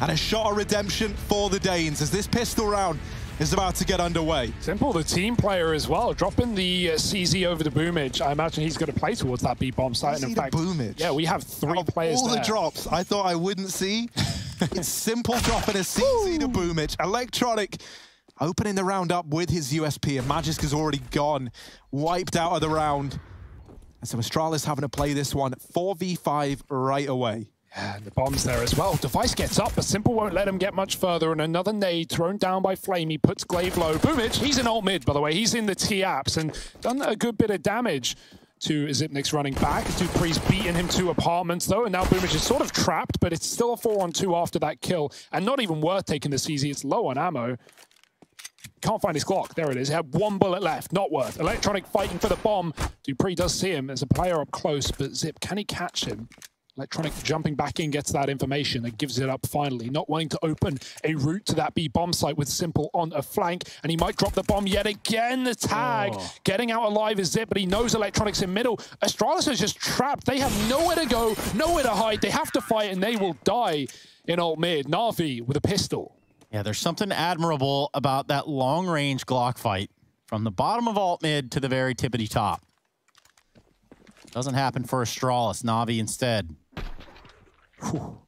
And a shot of redemption for the Danes as this pistol round is about to get underway. Simple, the team player as well, dropping the uh, CZ over the Boomage. I imagine he's going to play towards that B bomb site. And in fact, Boomage. Yeah, we have three players all there. the drops I thought I wouldn't see. it's simple dropping a CZ to Boomage. Electronic opening the round up with his USP, and Magisk has already gone, wiped out of the round. And so Astralis having to play this one 4v5 right away. Yeah, the bomb's there as well. Device gets up, but Simple won't let him get much further. And another nade thrown down by Flame. He puts Glaive low. Boomage, he's in alt mid, by the way. He's in the T-apps and done a good bit of damage to Xyp9x running back. dupreeh's beating him to apartments, though, and now Boomage is sort of trapped, but it's still a 4-on-2 after that kill. And not even worth taking the CZ. It's low on ammo. Can't find his Glock. There it is. He had one bullet left. Not worth. Electronic fighting for the bomb. dupreeh does see him as a player up close, but Zip, can he catch him? Electronic jumping back in gets that information and gives it up finally, not wanting to open a route to that B bomb site with Simple on a flank, and he might drop the bomb yet again. The tag oh. getting out alive is it, but he knows Electronics in middle. Astralis is just trapped. They have nowhere to go, nowhere to hide. They have to fight, and they will die in alt mid. Na'Vi with a pistol. Yeah, there's something admirable about that long range Glock fight from the bottom of alt mid to the very tippity top. Doesn't happen for Astralis. Navi instead. Whew.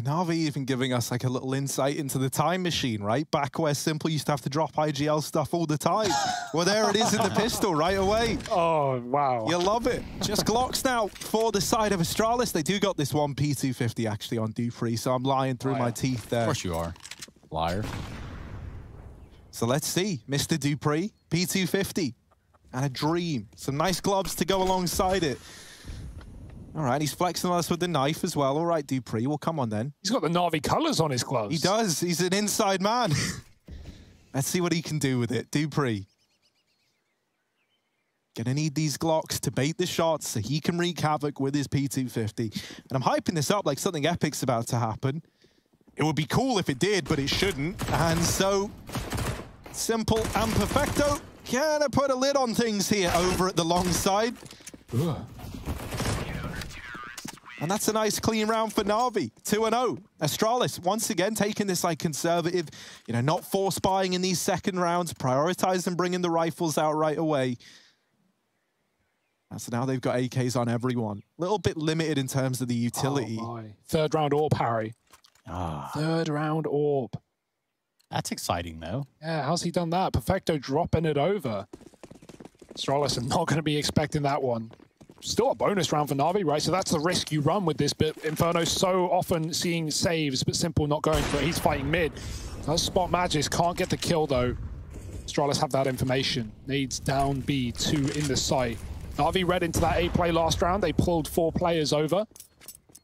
And Navi even giving us like a little insight into the time machine, right? Back where Simple used to have to drop IGL stuff all the time. well, there it is in the pistol right away. Oh, wow. You love it. Just Glocks now for the side of Astralis. They do got this one P250 actually on dupreeh, so I'm lying through my teeth there. Of course you are. Liar. So let's see. Mr. dupreeh, P250, and a dream. Some nice gloves to go alongside it. All right, he's flexing on us with the knife as well. All right, dupreeh, well, come on then. He's got the Na'Vi colors on his gloves. He does. He's an inside man. let's see what he can do with it. dupreeh. Gonna need these Glocks to bait the shots so he can wreak havoc with his P250. And I'm hyping this up like something epic's about to happen. It would be cool if it did, but it shouldn't. And so, Simple and Perfecto gonna put a lid on things here over at the long side. Ugh. And that's a nice clean round for Na'Vi. 2-0. Astralis, once again, taking this like conservative, you know, not force buying in these second rounds, prioritizing bringing the rifles out right away. So now they've got AKs on everyone. A little bit limited in terms of the utility. Oh Third round or Harry. Ah. Third round orb. That's exciting, though. Yeah, how's he done that? Perfecto dropping it over. Astralis are not going to be expecting that one. Still a bonus round for Na'Vi, right? So that's the risk you run with this, but Inferno so often seeing saves, but Simple not going for it. He's fighting mid. Does spot Magisk, can't get the kill though. Astralis have that information. Needs down B, two in the site. Na'Vi read into that A play last round. They pulled four players over.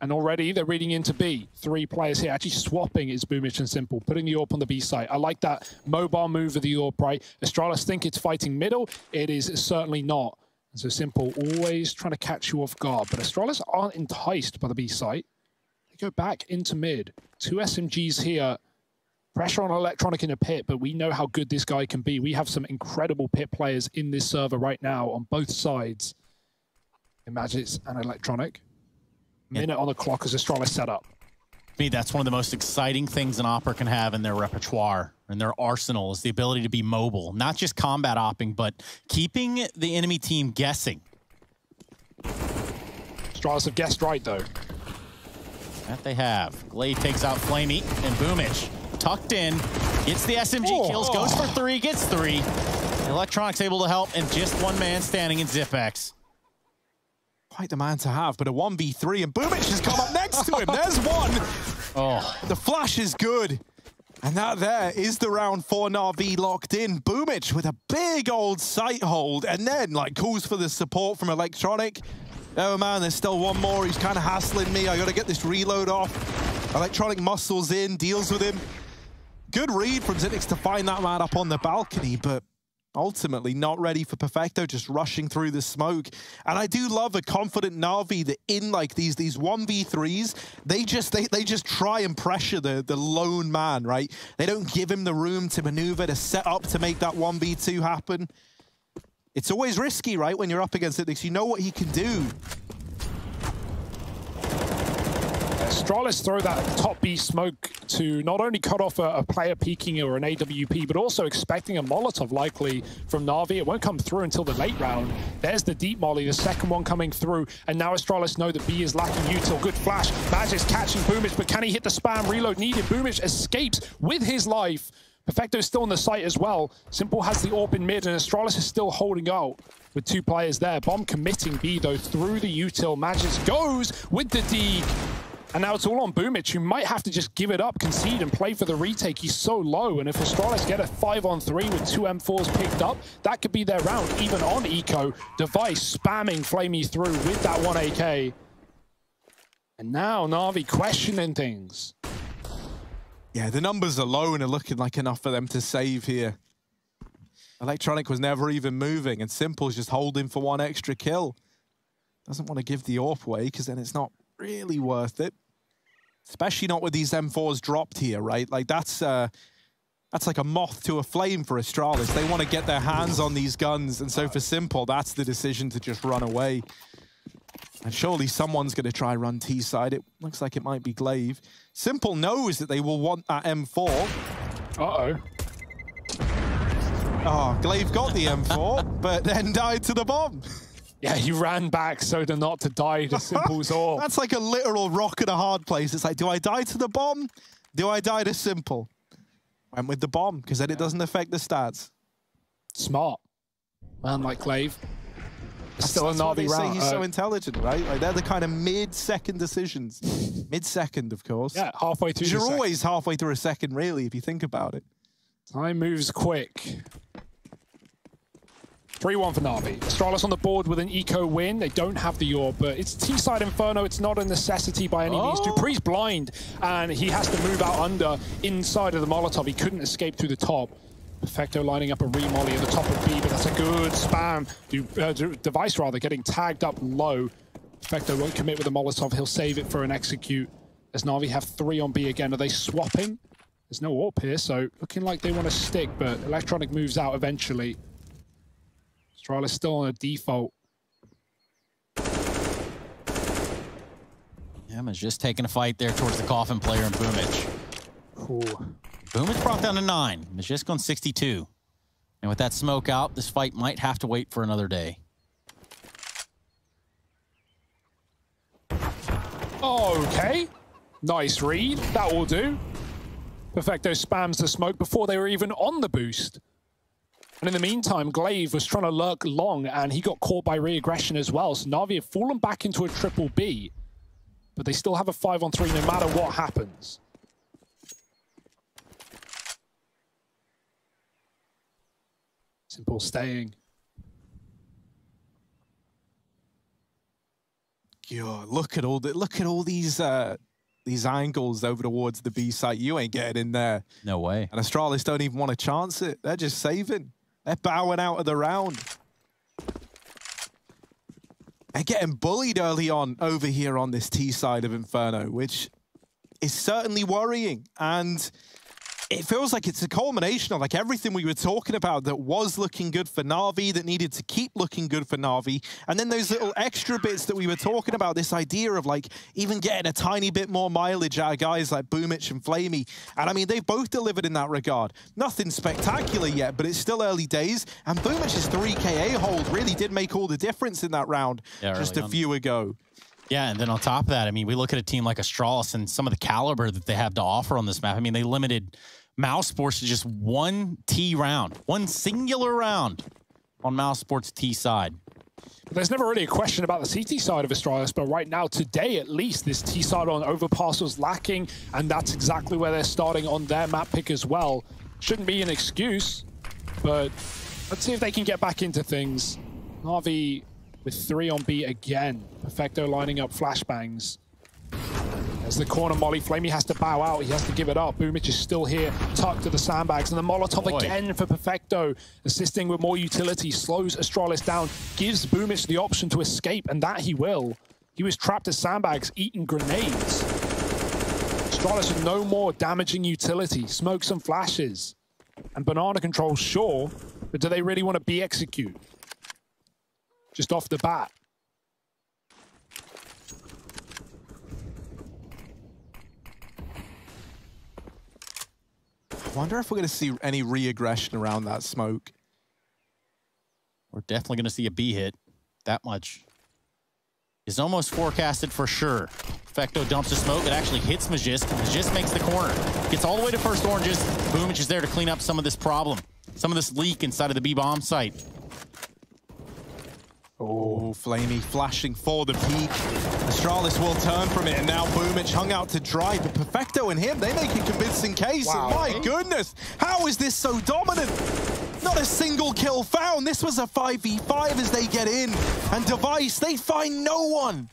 And already they're reading into B. Three players here. Actually swapping is Boomish and Simple, putting the AWP on the B side. I like that mobile move of the AWP, right? Astralis think it's fighting middle. It is certainly not. So Simple always trying to catch you off guard. But Astralis aren't enticed by the B site. They go back into mid. Two SMGs here. Pressure on Electronic in a pit, but we know how good this guy can be. We have some incredible pit players in this server right now on both sides. Imagine and Electronic minute on the clock as Astralis set up. Me, that's one of the most exciting things an AWPer can have in their repertoire and their arsenal is the ability to be mobile, not just combat opping, but keeping the enemy team guessing. Astralis have guessed right, though. That they have. Glaive takes out Flamey and Boomich. Tucked in, gets the SMG oh, kills, goes for three, gets three. Electronics able to help, and just one man standing in Xyp9x quite the man to have, but a 1v3 and Boomich has come up next to him. There's one. Oh. The flash is good. And that there is the round four Na'Vi locked in. Boomich with a big old sight hold and then like calls for the support from Electronic. Oh man, there's still one more. He's kind of hassling me. I got to get this reload off. Electronic muscles in, deals with him. Good read from Xyp9x to find that man up on the balcony, but ultimately not ready for Perfecto, just rushing through the smoke. And I do love a confident Na'Vi that in like these these 1v3s, they just they, they just try and pressure the, the lone man, right? They don't give him the room to maneuver, to set up to make that 1v2 happen. It's always risky, right, when you're up against it, because you know what he can do. Astralis throw that top B smoke to not only cut off a, a, player peeking or an AWP, but also expecting a Molotov likely from Na'Vi. It won't come through until the late round. There's the deep molly, the second one coming through, and now Astralis know that B is lacking util. Good flash. Magisk catching Boomich, but can he hit the spam reload needed? Boomich escapes with his life. Perfecto is still on the site as well. Simple has the AWP in mid, and Astralis is still holding out with two players there. Bomb committing B, though, through the util. Magisk goes with the D. And now it's all on Boomich, who might have to just give it up, concede, and play for the retake. He's so low, and if Astralis get a 5 on 3 with two M4s picked up, that could be their round, even on Eco. Device spamming Flamey through with that 1 AK. And now Na'Vi questioning things. Yeah, the numbers alone are looking like enough for them to save here. Electronic was never even moving, and Simple's just holding for one extra kill. Doesn't want to give the AWP away, because then it's not really worth it. Especially not with these M4s dropped here, right? Like, that's uh, that's like a moth to a flame for Astralis. They want to get their hands on these guns, and so for Simple, that's the decision to just run away. And surely someone's going to try run T-side. It looks like it might be Glaive. Simple knows that they will want that M4. Uh-oh. Oh, Glaive got the M4, but then died to the bomb. Yeah, he ran back so to not to die to Simple's AWP. That's like a literal rock in a hard place. It's like, do I die to the bomb? Do I die to Simple? Went with the bomb, because then it doesn't affect the stats. Smart. Man like Glaive. Still that's a Na'Vi round. He's uh, so intelligent, right? Like they're the kind of mid-second decisions. mid-second, of course. Yeah, halfway through. You're always halfway through a second, really, if you think about it. Time moves quick. 3-1 for Na'Vi. Astralis on the board with an eco win. They don't have the AWP, but it's T-side Inferno. It's not a necessity by any means. Oh. dupreeh's blind, and he has to move out under inside of the Molotov. He couldn't escape through the top. Perfecto lining up a remolly at the top of B, but that's a good spam. Du uh, device, rather, getting tagged up low. Perfecto won't commit with a Molotov. He'll save it for an execute. As Na'Vi have three on B again. Are they swapping? There's no AWP here, so looking like they want to stick, but Electronic moves out eventually. Astralis still on a default. Yeah, just taking a fight there towards the coffin player and Boomich. Boomich brought down to nine. Magisk on 62. And with that smoke out, this fight might have to wait for another day. Okay. Nice read. That will do. Perfecto spams the smoke before they were even on the boost. And in the meantime, Glaive was trying to lurk long, and he got caught by re-aggression as well. So Na'Vi have fallen back into a triple B, but they still have a five on three no matter what happens. Simple staying. God, look at all the look at all these uh these angles over towards the B site. You ain't getting in there. No way. And Astralis don't even want to chance it. They're just saving. They're bowing out of the round. They're getting bullied early on over here on this T side of Inferno, which is certainly worrying. And it feels like it's a culmination of like everything we were talking about that was looking good for Na'Vi, that needed to keep looking good for Na'Vi. And then those little extra bits that we were talking about, this idea of like even getting a tiny bit more mileage out of guys like Boomich and Flamey. And I mean, they've both delivered in that regard. Nothing spectacular yet, but it's still early days. And Boomich's 3KA hold really did make all the difference in that round Yeah, just a on. few ago. Yeah, and then on top of that, I mean, we look at a team like Astralis and some of the caliber that they have to offer on this map. I mean, they limited mousesports to just one T round, one singular round on mousesports T side. There's never really a question about the CT side of Astralis, but right now, today at least, this T side on Overpass was lacking, and that's exactly where they're starting on their map pick as well. Shouldn't be an excuse, but let's see if they can get back into things. Navi with three on B again. Perfecto lining up flashbangs. As the corner molly, Flamey has to bow out. He has to give it up. Boomich is still here, tucked to the sandbags. And the Molotov Boy. again for Perfecto, assisting with more utility, slows Astralis down, gives Boomich the option to escape, and that he will. He was trapped as sandbags, eating grenades. Astralis with no more damaging utility, smokes and flashes. And Banana controls, sure, but do they really want to be execute? Just off the bat. I wonder if we're going to see any re-aggression around that smoke. We're definitely going to see a B hit. That much is almost forecasted for sure. Fecto dumps a smoke. It actually hits Magisk. Magisk makes the corner. Gets all the way to first oranges. Boomich is there to clean up some of this problem. Some of this leak inside of the B-bomb site. Oh, Flamey flashing for the peak. Astralis will turn from it, and now Boomich hung out to dry, but Perfecto and him, they make a convincing case. Wow. My goodness, how is this so dominant? Not a single kill found. This was a 5v5 as they get in. And Device, they find no one.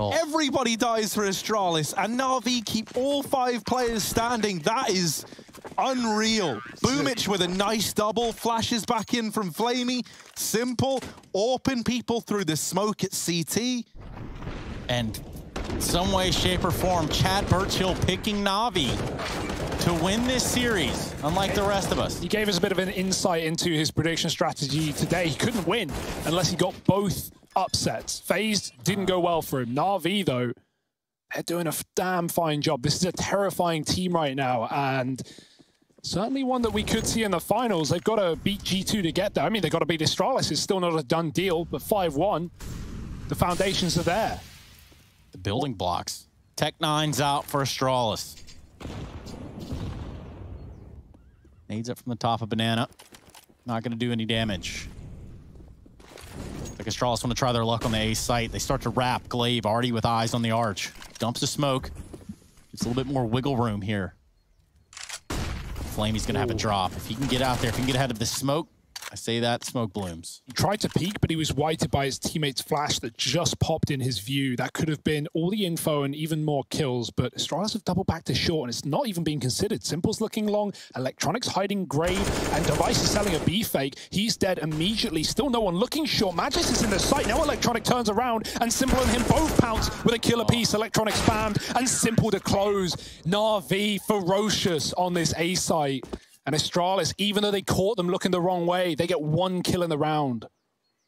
Oh, Everybody dies for Astralis, and Na'Vi keep all five players standing. That is unreal. Boomich with a nice double, flashes back in from Flamey. Simple, open people through the smoke at CT. and some way, shape, or form, Chad Burchill picking Navi to win this series, unlike the rest of us. He gave us a bit of an insight into his prediction strategy today. He couldn't win unless he got both upsets. FaZe didn't go well for him. Na'Vi, though, they're doing a damn fine job. This is a terrifying team right now, and certainly one that we could see in the finals. They've got to beat G2 to get there. I mean, they've got to beat Astralis. It's still not a done deal, but 5-1, the foundations are there. The building blocks. Tec-9's out for Astralis. Nades up from the top of Banana. Not going to do any damage. Astralis want to try their luck on the A site. They start to wrap Glaive already with eyes on the arch. Dumps the smoke. Gets a little bit more wiggle room here. Flamey's going to have a drop. If he can get out there, if he can get ahead of the smoke, I say that smoke blooms. He tried to peek, but he was whited by his teammate's flash that just popped in his view. That could have been all the info and even more kills, but Astralis have doubled back to short, and it's not even being considered. Simple's looking long, Electronics hiding Grave, and Device is selling a B fake. He's dead immediately. Still no one looking short. Magisk is in the sight. Now Electronic turns around, and Simple and him both pounce with a killer piece. Electronic spammed, and Simple to close. Na'Vi ferocious on this A site. And Astralis, even though they caught them looking the wrong way, they get one kill in the round.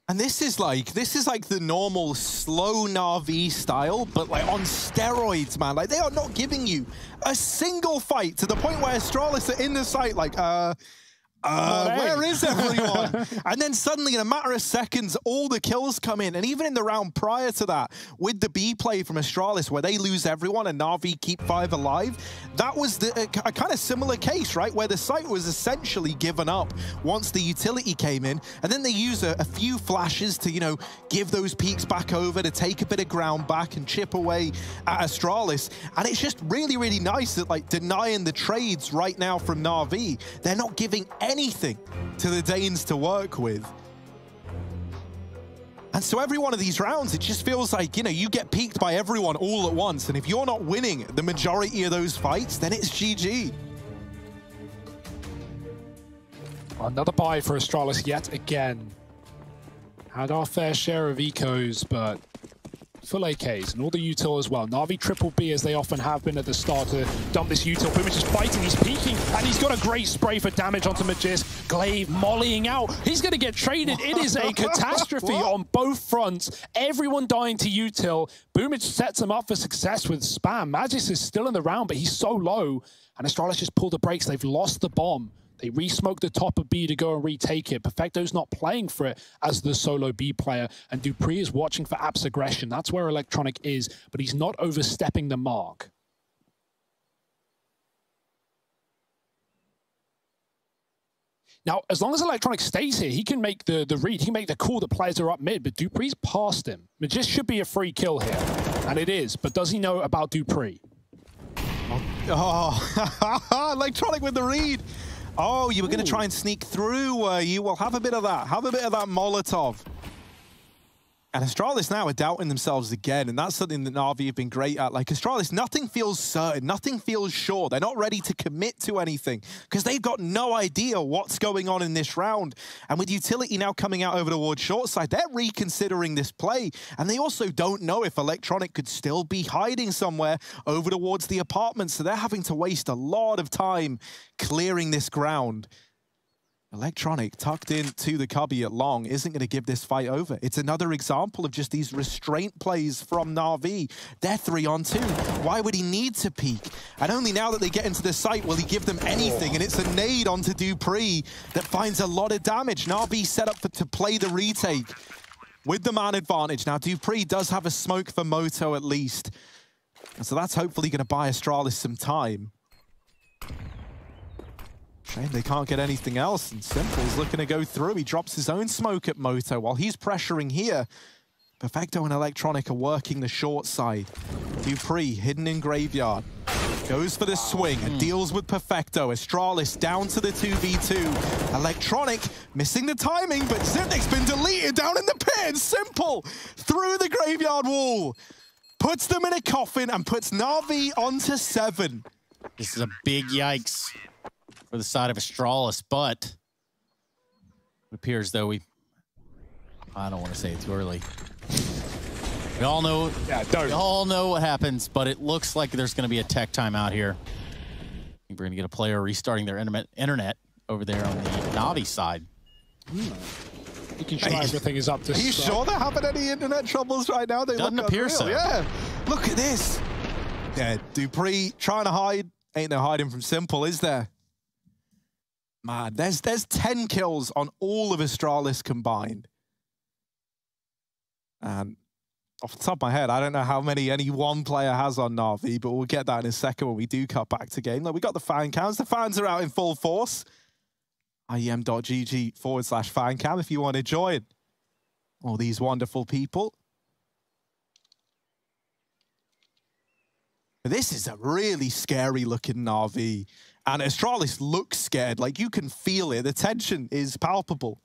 And this is like this is like the normal slow Na'Vi style, but like on steroids, man. Like they are not giving you a single fight to the point where Astralis are in the site, like, uh, uh, Not where is everyone? and then suddenly, in a matter of seconds, all the kills come in. And even in the round prior to that, with the B play from Astralis, where they lose everyone and Na'Vi keep five alive, that was the, a, a kind of similar case, right? Where the site was essentially given up once the utility came in. And then they use a, a few flashes to, you know, give those peaks back over, to take a bit of ground back and chip away at Astralis. And it's just really, really nice that, like, denying the trades right now from Na'Vi, they're not giving anything to the Danes to work with. And so every one of these rounds, it just feels like, you know, you get peaked by everyone all at once. And if you're not winning the majority of those fights, then it's GG. Another buy for Astralis yet again. Had our fair share of ecos, but full AKs and all the util as well. Navi triple B as they often have been at the start to dump this util. Boomich is fighting, he's peeking, and he's got a great spray for damage onto Magisk. Glaive mollying out. He's going to get traded. It is a catastrophe on both fronts. Everyone dying to util. Boomich sets him up for success with spam. Magisk is still in the round, but he's so low. And Astralis just pulled the brakes. They've lost the bomb. They re-smoke the top of B to go and retake it. Perfecto's not playing for it as the solo B player, and dupreeh is watching for App's aggression. That's where Electronic is, but he's not overstepping the mark. Now, as long as Electronic stays here, he can make the, the read, he can make the call that players are up mid, but dupreeh's past him. Magisk should be a free kill here, and it is, but does he know about dupreeh? Oh, Electronic with the read. Oh, you were going to try and sneak through. Uh, you Well, have a bit of that. Have a bit of that Molotov. And Astralis now are doubting themselves again, and that's something that Na'Vi have been great at. Like Astralis, nothing feels certain, nothing feels sure. They're not ready to commit to anything because they've got no idea what's going on in this round. And with utility now coming out over towards short side, they're reconsidering this play. And they also don't know if Electronic could still be hiding somewhere over towards the apartment. So they're having to waste a lot of time clearing this ground. Electronic tucked into the cubby at long isn't going to give this fight over. It's another example of just these restraint plays from Na'Vi. They're three on two. Why would he need to peek? And only now that they get into the site will he give them anything. And it's a nade onto dupreeh that finds a lot of damage. Na'Vi set up for, to play the retake with the man advantage. Now, dupreeh does have a smoke for Moto at least. And so that's hopefully going to buy Astralis some time. Shame they can't get anything else, and Simple's looking to go through. He drops his own smoke at Moto while he's pressuring here. Perfecto and Electronic are working the short side. dupreeh, hidden in Graveyard. Goes for the swing and hmm. deals with Perfecto. Astralis down to the 2v2. Electronic missing the timing, but Xyp9x been deleted down in the pit. Simple through the Graveyard wall. Puts them in a coffin and puts Na'Vi onto seven. This is a big yikes for the side of Astralis, but it appears though we, I don't want to say it too early. We all know, Yeah, we all know what happens, but it looks like there's going to be a tech timeout here. I think we're going to get a player restarting their internet, internet over there on the Navi side. Hmm. Making sure everything is up to Are you scratch. sure they're having any internet troubles right now? They Doesn't look appear unreal. so. Yeah. Look at this. Yeah, dupreeh trying to hide. Ain't no hiding from Simple, is there? Man, there's there's 10 kills on all of Astralis combined. And off the top of my head, I don't know how many any one player has on Na'Vi, but we'll get that in a second when we do cut back to game. Look, we got the fan cams. The fans are out in full force. IEM.gg forward slash fan cam if you want to join all these wonderful people. This is a really scary looking Na'Vi. And Astralis looks scared. Like you can feel it. The tension is palpable.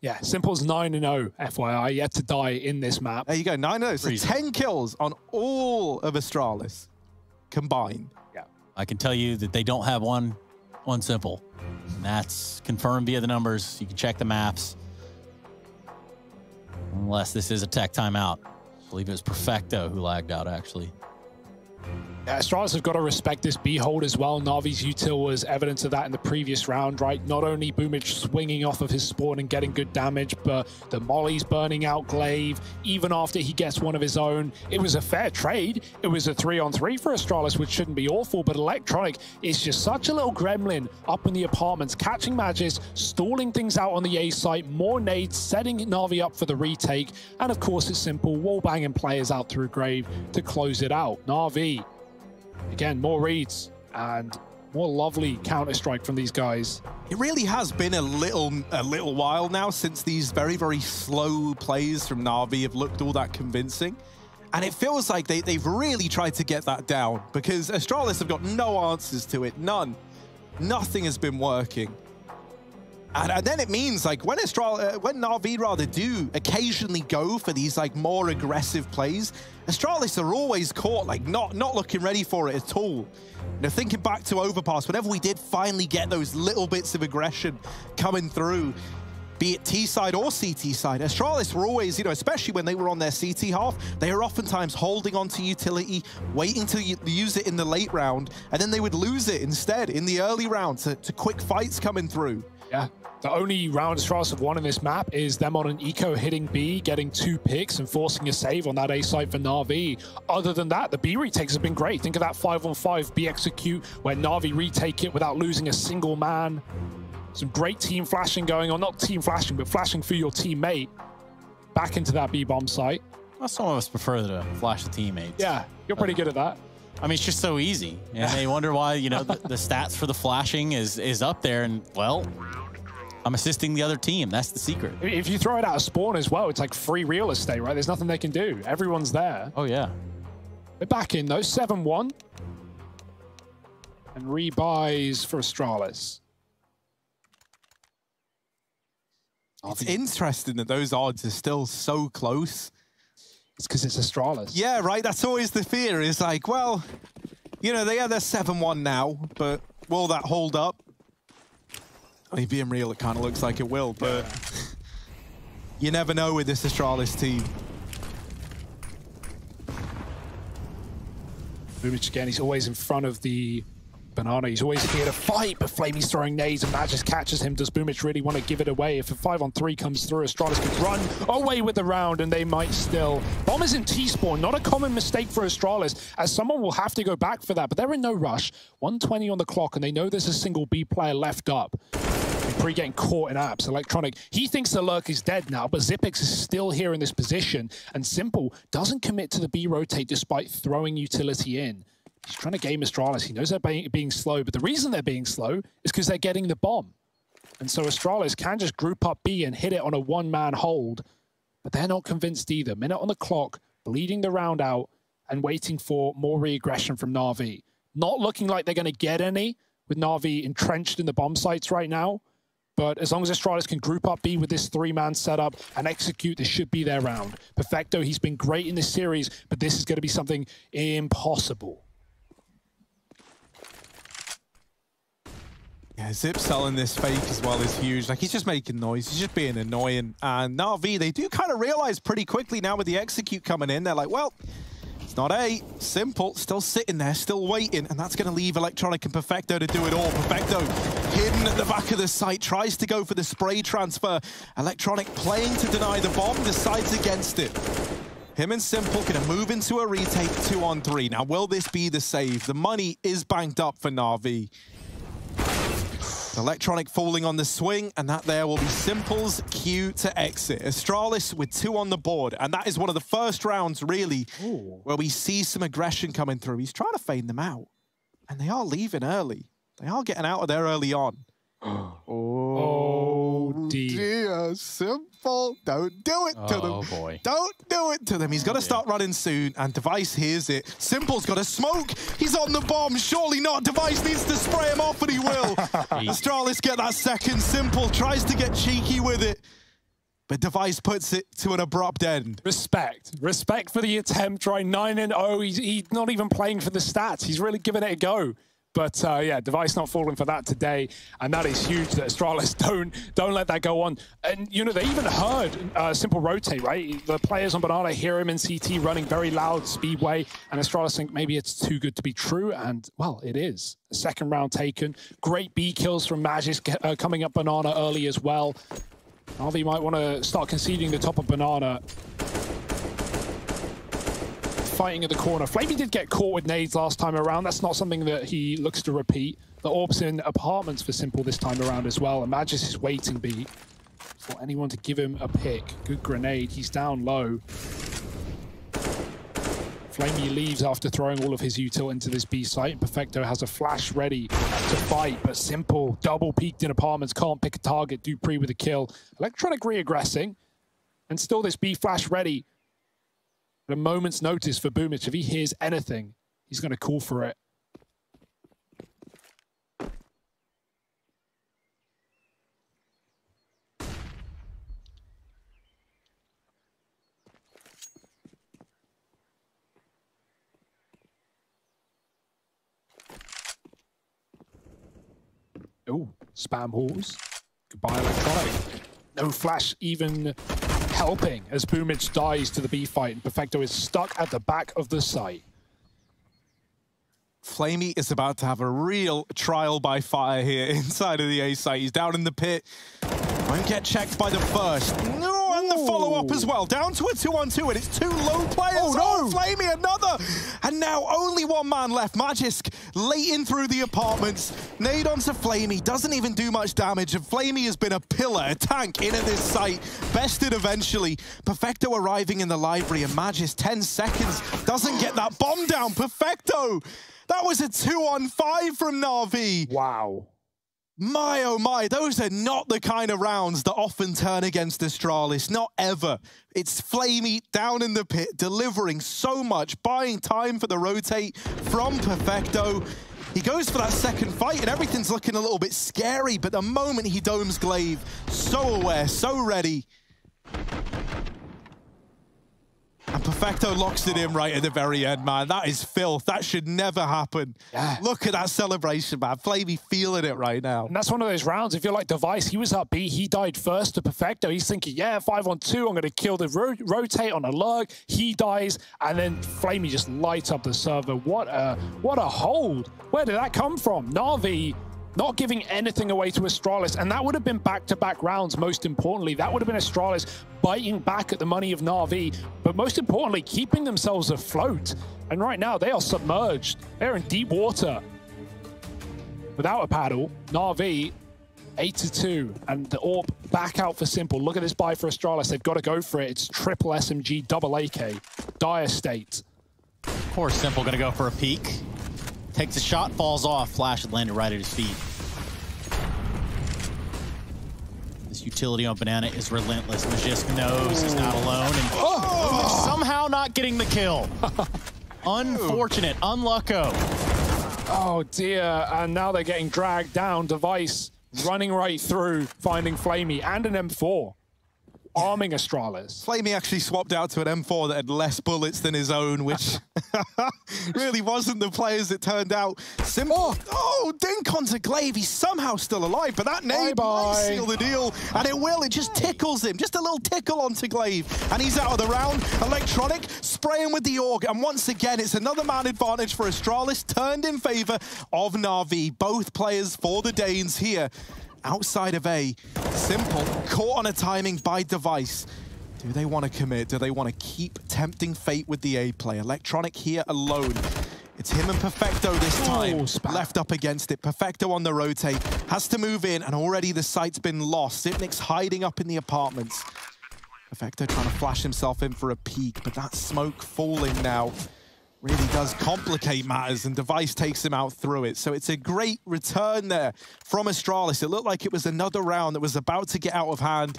Yeah, Simple's 9 and 0, FYI, yet to die in this map. There you go. 9 0. So Freezing. 10 kills on all of Astralis combined. Yeah. I can tell you that they don't have one, one simple. And that's confirmed via the numbers. You can check the maps. Unless this is a tech timeout. I believe it was Perfecto who lagged out, actually. Uh, Astralis have got to respect this B hold as well. Navi's util was evidence of that in the previous round, right? Not only Boomich swinging off of his spawn and getting good damage, but the molly's burning out Glaive. Even after he gets one of his own, it was a fair trade. It was a three on three for Astralis, which shouldn't be awful, but Electronic is just such a little gremlin up in the apartments, catching Magisk, stalling things out on the A site, more nades, setting Navi up for the retake, and of course it's simple, wall banging players out through Grave to close it out. Navi Again, more reads and more lovely counter strike from these guys. It really has been a little a little while now since these very, very slow plays from Navi have looked all that convincing. And it feels like they, they've really tried to get that down because Astralis have got no answers to it. None. Nothing has been working. And, then it means like when Astral, uh, when Navi rather do occasionally go for these like more aggressive plays, Astralis are always caught like not not looking ready for it at all. You know, thinking back to Overpass, whenever we did finally get those little bits of aggression coming through, be it T side or CT side, Astralis were always, you know, especially when they were on their CT half, they were oftentimes holding on to utility, waiting to use it in the late round, and then they would lose it instead in the early round to, to quick fights coming through. Yeah. The only round Astralis have won in this map is them on an eco hitting B, getting two picks and forcing a save on that A site for Navi. Other than that, the B retakes have been great. Think of that 5 on 5 B execute where Navi retake it without losing a single man. Some great team flashing going on. Not team flashing, but flashing for your teammate back into that B bomb site. Well, some of us prefer to flash the teammates. Yeah, you're pretty uh, good at that. I mean, it's just so easy. And they wonder why, you know, the, the stats for the flashing is, is up there. And, well, I'm assisting the other team. That's the secret. If you throw it out of spawn as well, it's like free real estate, right? There's nothing they can do. Everyone's there. Oh, yeah. They're back in though, 7-1. And rebuys for Astralis. It's interesting that those odds are still so close. It's because it's Astralis. Yeah, right. That's always the fear. Is like, well, you know, they are they're seven one now, but will that hold up? I mean, being real, it kind of looks like it will, but you never know with this Astralis team. Boomich again, he's always in front of the Banana, he's always here to fight, but Flamey's throwing nades and Magisk catches him. Does Boomich really want to give it away? If a 5 on 3 comes through, Astralis could run away with the round and they might still. Bomb is in T-spawn, not a common mistake for Astralis, as someone will have to go back for that, but they're in no rush. 120 on the clock, and they know there's a single B player left up. Pre getting caught in apps. Electronic, he thinks the lurk is dead now, but Xyp9x is still here in this position, and Simple doesn't commit to the B rotate despite throwing utility in. He's trying to game Astralis. He knows they're being, being slow, but the reason they're being slow is because they're getting the bomb. And so Astralis can just group up B and hit it on a one-man hold, but they're not convinced either. Minute on the clock, bleeding the round out, and waiting for more re-aggression from Na'Vi. Not looking like they're going to get any with Na'Vi entrenched in the bomb sites right now. But as long as Astralis can group up B with this three-man setup and execute, this should be their round. Perfecto, he's been great in this series, but this is going to be something impossible. Yeah, Zip selling this fake as well is huge. Like, he's just making noise. He's just being annoying. And Na'Vi, they do kind of realize pretty quickly now with the execute coming in, they're like, well, it's not A. Simple, still sitting there, still waiting. And that's going to leave Electronic and Perfecto to do it all. Perfecto hidden at the back of the site, tries to go for the spray transfer. Electronic playing to deny the bomb, decides against it. Him and Simple gonna move into a retake two on three. Now, will this be the save? The money is banked up for Na'Vi. Electronic falling on the swing, and that there will be Simple's cue to exit. Astralis with two on the board, and that is one of the first rounds, really, Ooh. where we see some aggression coming through. He's trying to feign them out, and they are leaving early. They are getting out of there early on. Oh. Oh, oh, dear. dear. Simple. Don't do it to them. Oh, boy. Don't do it to them. He's oh, got to start running soon, and Device hears it. Simple's got a smoke. He's on the bomb. Surely not. Device needs to spray him off, and he will. Astralis get that second. Simple tries to get cheeky with it, but Device puts it to an abrupt end. Respect. Respect for the attempt, right? 9 and 0. He's, he's not even playing for the stats. He's really giving it a go. But uh, yeah, Device not falling for that today, and that is huge. That Astralis don't don't let that go on. And you know they even heard uh, simple rotate, right? The players on Banana hear him in CT running very loud speedway, and Astralis think maybe it's too good to be true, and well, it is. Second round taken, great B kills from Magisk uh, coming up Banana early as well. Na'Vi might want to start conceding the top of Banana fighting at the corner. Flamey did get caught with nades last time around. That's not something that he looks to repeat. The orbs in apartments for Simple this time around as well. And Magisk is waiting B for anyone to give him a pick. Good grenade. He's down low. Flamey leaves after throwing all of his util into this B site. Perfecto has a flash ready to fight, but Simple double peaked in apartments, can't pick a target. dupreeh with a kill. Electronic re-aggressing, and still this B flash ready a moment's notice for Boomich. If he hears anything, he's going to call for it. Oh, spam halls. Goodbye, electronic. No flash even helping as Boomich dies to the B fight and Perfecto is stuck at the back of the site. Flamey is about to have a real trial by fire here inside of the A site. He's down in the pit. Won't get checked by the first. No, and the follow-up as well. Down to a two-on-two, and it's two low players. Oh, no. Oh, Flamey, another! And now only one man left. Magisk late in through the apartments. Nade onto Flamey. Doesn't even do much damage. And Flamey has been a pillar, a tank in at this site. Bested eventually. Perfecto arriving in the library, and Magisk 10 seconds. Doesn't get that bomb down. Perfecto! That was a two-on-five from Na'Vi. Wow. My oh my, those are not the kind of rounds that often turn against Astralis, not ever. It's Flamey down in the pit, delivering so much, buying time for the rotate from Perfecto. He goes for that second fight and everything's looking a little bit scary, but the moment he domes Glaive, so aware, so ready. And Perfecto Perfecto locks it in right at the very end, man. That is filth. That should never happen. Yeah. Look at that celebration, man. Flamey feeling it right now. And that's one of those rounds. If you're like Device, he was up B. He died first to Perfecto. He's thinking, yeah, five on two. I'm going to kill the ro rotate on a lurk. He dies, and then Flamey just lights up the server. What a what a hold. Where did that come from? Na'Vi not giving anything away to Astralis. And that would have been back-to-back rounds, most importantly. That would have been Astralis biting back at the money of Na'Vi, but most importantly, keeping themselves afloat. And right now, they are submerged. They're in deep water. Without a paddle, Na'Vi 8 to 2, and the AWP back out for Simple. Look at this buy for Astralis. They've got to go for it. It's triple SMG, double AK. Dire state. Of course, Simple gonna go for a peek. Takes a shot, falls off. Flash had landed right at his feet. Utility on Banana is relentless. Magisk knows he's not alone, and oh! somehow not getting the kill. Unfortunate, unlucko. Oh dear, and now they're getting dragged down. Device running right through, finding Flamey and an M4 arming Astralis. Flamey actually swapped out to an M4 that had less bullets than his own, which really wasn't the play as it turned out. Simple. Oh. oh, Dink onto Glaive. He's somehow still alive, but that name Bye -bye. might seal the deal. And it will. It just tickles him. Just a little tickle onto Glaive. And he's out of the round. Electronic spraying with the Org, And once again, it's another man advantage for Astralis, turned in favor of Na'Vi. Both players for the Danes here outside of A. Simple, caught on a timing by device. Do they want to commit? Do they want to keep tempting fate with the A play? Electronic here alone. It's him and Perfecto this oh, time, Oh, left up against it. Perfecto on the rotate, has to move in, and already the site's been lost. Xyp9x hiding up in the apartments. Perfecto trying to flash himself in for a peek, but that smoke falling now really does complicate matters, and Device takes him out through it. So it's a great return there from Astralis. It looked like it was another round that was about to get out of hand.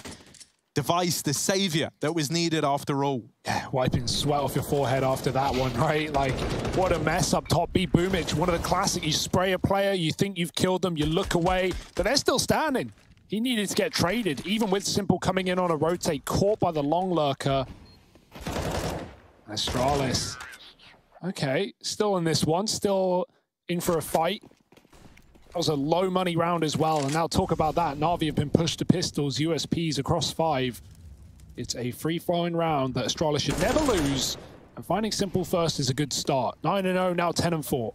Device, the savior that was needed after all. Yeah, wiping sweat off your forehead after that one, right? Like, what a mess up top. B Boomich, one of the classic. You spray a player, you think you've killed them, you look away, but they're still standing. He needed to get traded, even with Simple coming in on a rotate, caught by the long lurker. Astralis. Okay, still in this one, still in for a fight. That was a low money round as well, and now talk about that. Na'Vi have been pushed to pistols, USPs across five. It's a free-flowing round that Astralis should never lose, and finding Simple first is a good start. 9-0, now 10-4.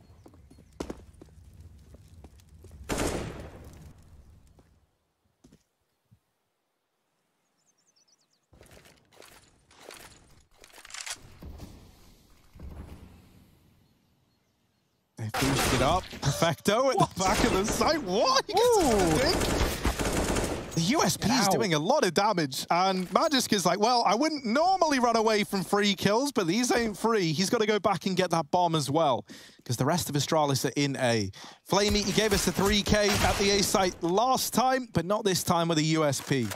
They boosted up. Perfecto at the back of the site. What? He gets a. The USP is doing a lot of damage, and Magisk is like, well, I wouldn't normally run away from free kills, but these ain't free. He's got to go back and get that bomb as well, because the rest of Astralis are in A. Flamey, he gave us a 3K at the A site last time, but not this time with a USP.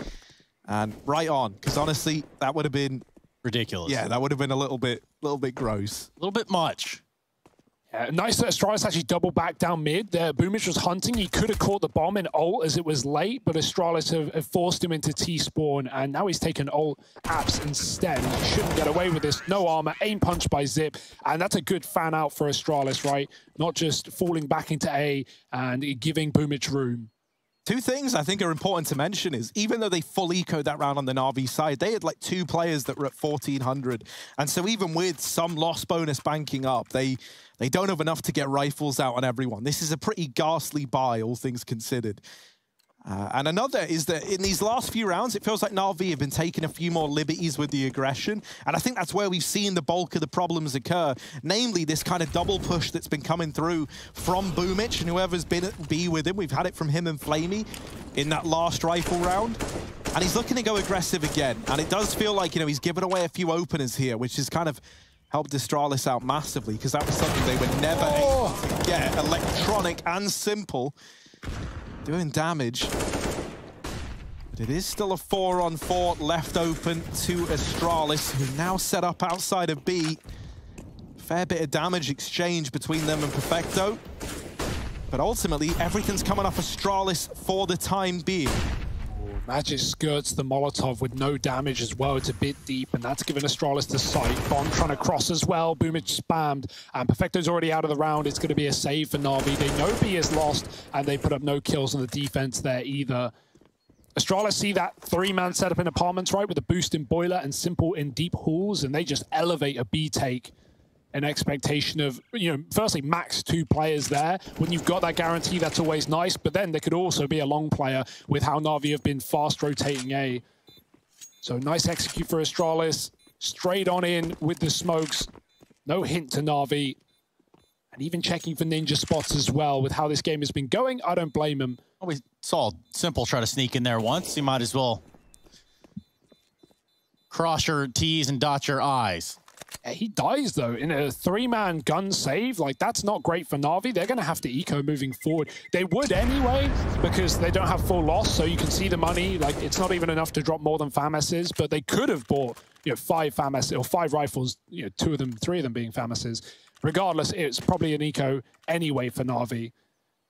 And right on, because honestly, that would have been, Ridiculous. yeah, that would have been a little bit, little bit gross. A little bit much. Yeah, nice that Astralis actually doubled back down mid. There, Boomich was hunting. He could have caught the bomb in ult as it was late, but Astralis have, have forced him into T-spawn, and now he's taken ult apps instead. He shouldn't get away with this. No armor, aim punch by Zip, and that's a good fan out for Astralis, right? Not just falling back into A and giving Boomich room. Two things I think are important to mention is even though they full ecoed that round on the Na'Vi side, they had like two players that were at 1400. And so even with some loss bonus banking up, they they don't have enough to get rifles out on everyone. This is a pretty ghastly buy, all things considered. Uh, and another is that in these last few rounds, it feels like Na'Vi have been taking a few more liberties with the aggression. And I think that's where we've seen the bulk of the problems occur. Namely, this kind of double push that's been coming through from Boomich and whoever's been at B with him. We've had it from him and Flamey in that last rifle round. And he's looking to go aggressive again. And it does feel like, you know, he's given away a few openers here, which has kind of helped Astralis out massively because that was something they were never able to get. Electronic and simple doing damage. But it is still a four on four left open to Astralis, who now set up outside of B. Fair bit of damage exchange between them and Perfecto. But ultimately, everything's coming off Astralis for the time being. Magisk skirts the Molotov with no damage as well. It's a bit deep, and that's given Astralis the sight. Bond trying to cross as well. Boomich spammed, and Perfecto's already out of the round. It's going to be a save for Na'Vi. They know B is lost, and they put up no kills on the defense there either. Astralis see that three-man setup in apartments, right, with a boost in boiler and simple in deep halls, and they just elevate a B take an expectation of, you know, firstly, max two players there. When you've got that guarantee, that's always nice. But then there could also be a long player with how Na'Vi have been fast rotating A. So nice execute for Astralis. Straight on in with the smokes. No hint to Na'Vi. And even checking for ninja spots as well with how this game has been going. I don't blame him. Oh, we saw Simple try to sneak in there once. You might as well cross your T's and dot your I's. Eh, he dies, though, in a three-man gun save. Like, that's not great for Na'Vi. They're going to have to eco moving forward. They would anyway, because they don't have full loss, so you can see the money. Like, it's not even enough to drop more than FAMASs, but they could have bought, you know, five FAMAS, or five rifles, you know, two of them, three of them being FAMASs. Regardless, it's probably an eco anyway for Na'Vi.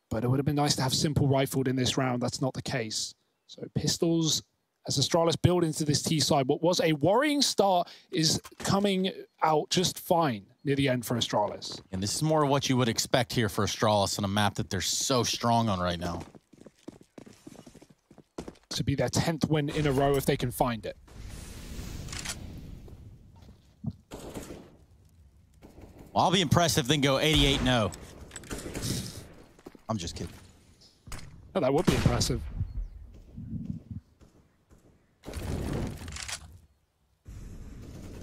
But it would have been nice to have simple rifled in this round. That's not the case. So pistols as Astralis build into this T side. What was a worrying start is coming out just fine near the end for Astralis. And this is more of what you would expect here for Astralis on a map that they're so strong on right now. To be their 10th win in a row if they can find it. Well, I'll be impressed if they go 88-0. I'm just kidding. Oh, that would be impressive.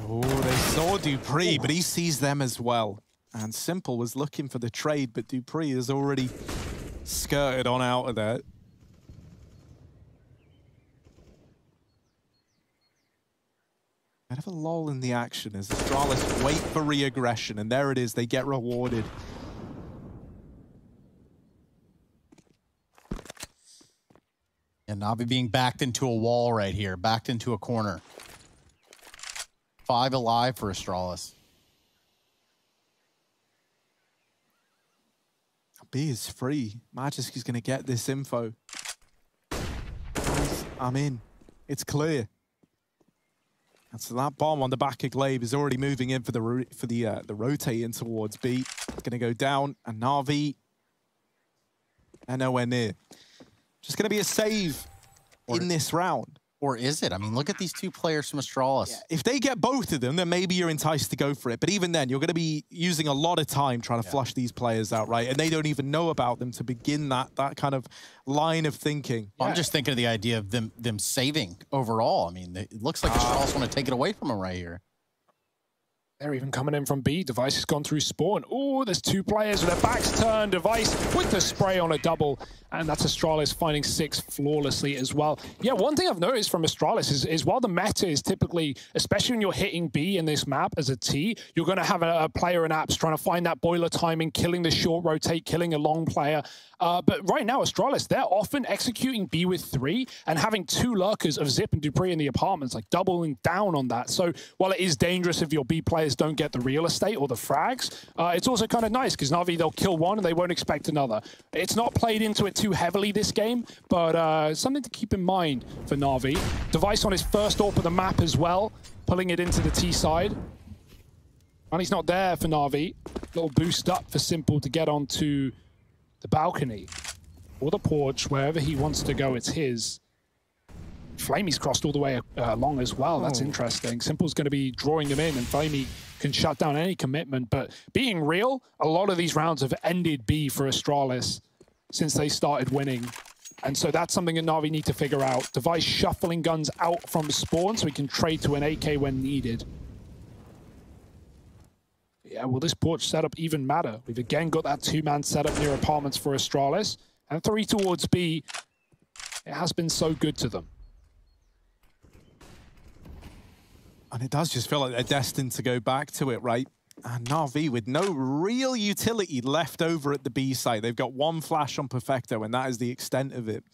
Oh, they saw dupreeh, oh. but he sees them as well. And Simple was looking for the trade, but dupreeh has already skirted on out of there. Bit of a lull in the action as Astralis wait for re-aggression, and there it is, they get rewarded. And Na'Vi being backed into a wall right here, backed into a corner. Five alive for Astralis. B is free. Magisk is going to get this info. I'm in. It's clear. And so that bomb on the back of Glaive is already moving in for the for the uh, the rotating towards B. Going to go down, and Na'Vi, and nowhere near. Just going to be a save in this round. Or is it? I mean, look at these two players from Astralis. Yeah, if they get both of them, then maybe you're enticed to go for it. But even then, you're going to be using a lot of time trying to yeah. flush these players out, right? And they don't even know about them to begin that that kind of line of thinking. Well, yeah. I'm just thinking of the idea of them them saving overall. I mean, it looks like Astralis uh, want to take it away from them right here. They're even coming in from B. Device has gone through spawn. Oh, there's two players with their backs turned. Device with the spray on a double. And that's Astralis finding six flawlessly as well. Yeah, one thing I've noticed from Astralis is, is while the meta is typically, especially when you're hitting B in this map as a T, you're going to have a, a player in apps trying to find that boiler timing, killing the short rotate, killing a long player. Uh, but right now, Astralis, they're often executing B with three and having two lurkers of Zip and dupreeh in the apartments, like doubling down on that. So while it is dangerous if your B players don't get the real estate or the frags, uh, it's also kind of nice because Na'Vi, they'll kill one and they won't expect another. It's not played into it too heavily this game, but uh, something to keep in mind for Na'Vi. Device on his first AWP of the map as well, pulling it into the T side. Money's not there for Na'Vi. Little boost up for Simple to get onto the balcony or the porch, wherever he wants to go, it's his. Flamey's crossed all the way uh, along as well. That's oh. interesting. Simple's going to be drawing them in, and flamie can shut down any commitment. But being real, a lot of these rounds have ended B for Astralis since they started winning. And so that's something that Na'Vi need to figure out. Device shuffling guns out from spawn so we can trade to an AK when needed yeah, will this porch setup even matter? We've again got that two-man setup near apartments for Astralis. And three towards B, it has been so good to them. And it does just feel like they're destined to go back to it, right? And Na'Vi with no real utility left over at the B site. They've got one flash on Perfecto, and that is the extent of it.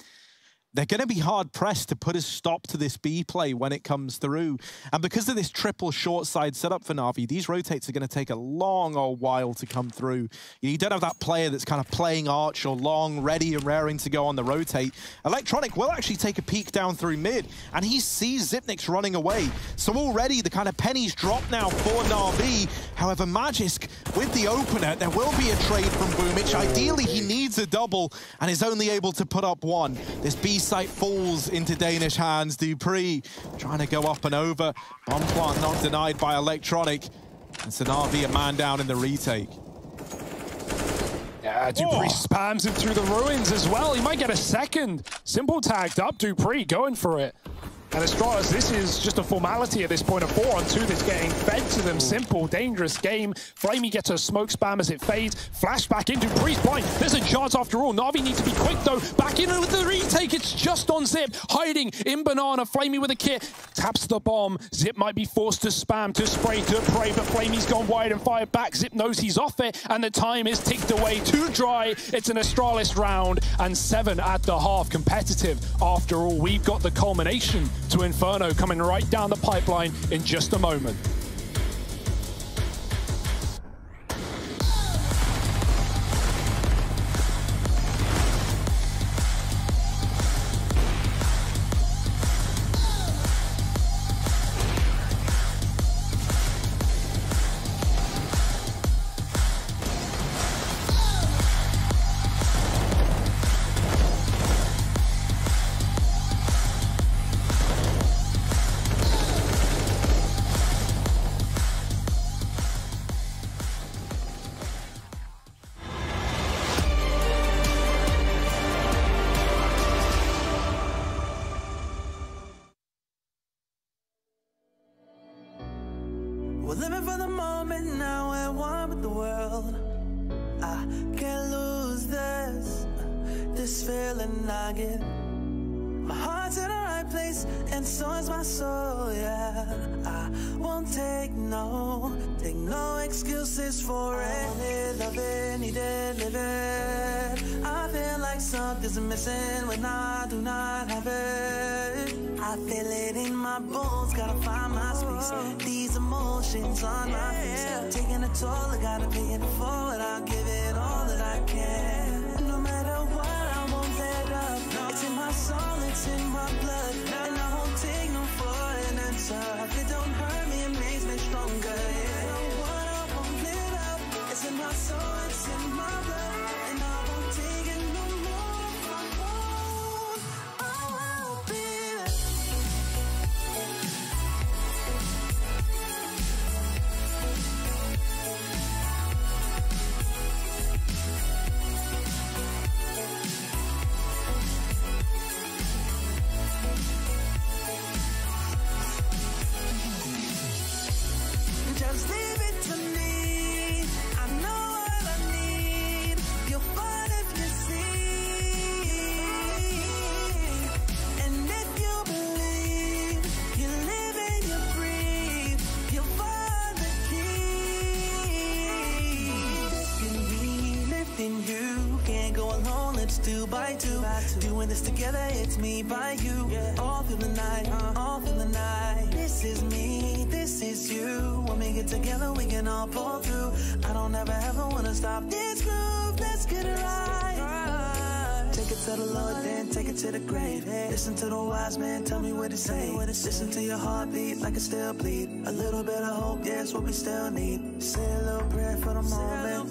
They're going to be hard pressed to put a stop to this B play when it comes through. And because of this triple short side setup for Na'Vi, these rotates are going to take a long old while to come through. You don't have that player that's kind of playing arch or long, ready and raring to go on the rotate. Electronic will actually take a peek down through mid, and he sees Xyp9x running away. So already the kind of pennies drop now for Na'Vi. However, Magisk with the opener, there will be a trade from Boombl4. Ideally, he needs a double and is only able to put up one. This B site falls into Danish hands. dupreeh trying to go up and over. Bomb plant not denied by Electronic. And Sanavi a man down in the retake. Yeah, dupreeh oh. spams him through the ruins as well. He might get a second. Simple tagged up, dupreeh going for it. And Astralis, this is just a formality at this point. A four on two that's getting fed to them. Simple, dangerous game. flamie gets a smoke spam as it fades. Flashback into dupreeh's point. There's a chance after all. Na'Vi needs to be quick though. Back in with the retake. It's just on Zip. Hiding in Banana. flamie with a kit. Taps the bomb. Zip might be forced to spam, to spray, to pray. But flamie's gone wide and fired back. Zip knows he's off it. And the time is ticked away. Too dry. It's an Astralis round. And seven at the half. Competitive. After all, we've got the culmination to Inferno coming right down the pipeline in just a moment. excuses for it. Loving, needed, living. I feel like something's missing when I do not have it. I feel it in my bones, gotta find my space. These emotions on my face, taking a toll. I gotta pay it forward. I'll give it all that I can. No matter what, I won't let up. It's in my soul, it's in my blood, and I won't take no for an answer. by two. Doing this together, it's me by you. Yeah. All through the night, uh, all through the night. This is me, this is you. When we get together, we can all pull through. I don't ever ever wanna stop this groove. Let's get it right. Listen to the wise man, tell me what it say. Listen to your heartbeat like it still bleed. A little bit of hope, yeah, it's what we still need. Say a little prayer for the moment.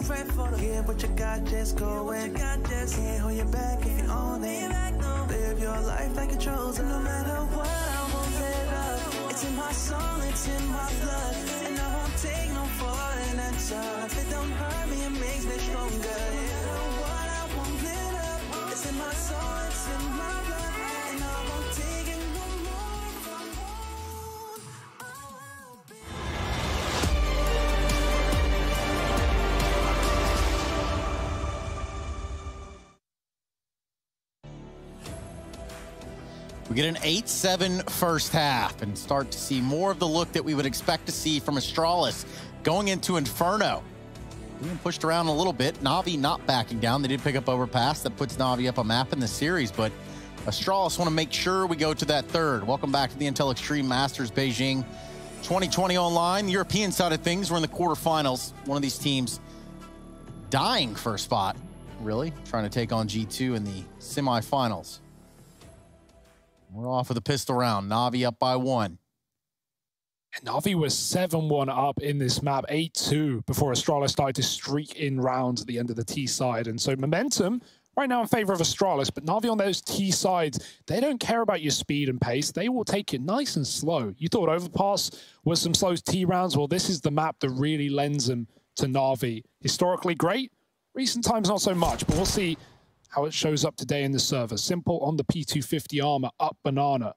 Give what you got, just go in. Can't hold you back if you own it. Live your life like you're chosen. No matter what, I won't let up. It's in my soul, it's in my blood. And I won't take no for an answer. If it don't hurt me, it makes me stronger. We get an 8-7 first half and start to see more of the look that we would expect to see from Astralis going into Inferno. Being pushed around a little bit. Na'Vi not backing down. They did pick up overpass. That puts Na'Vi up a map in the series, but Astralis want to make sure we go to that third. Welcome back to the Intel Extreme Masters Beijing 2020 online. The European side of things, we're in the quarterfinals. One of these teams dying for a spot, really, trying to take on G2 in the semifinals. We're off with a pistol round. Navi up by one. Navi was 7-1 up in this map, 8-2, before Astralis started to streak in rounds at the end of the T side. And so momentum right now in favor of Astralis, but Navi on those T sides, they don't care about your speed and pace. They will take it nice and slow. You thought Overpass was some slow T rounds? Well, this is the map that really lends them to Navi. Historically great, recent times not so much, but we'll see how it shows up today in the server. Simple on the P250 armor, up banana.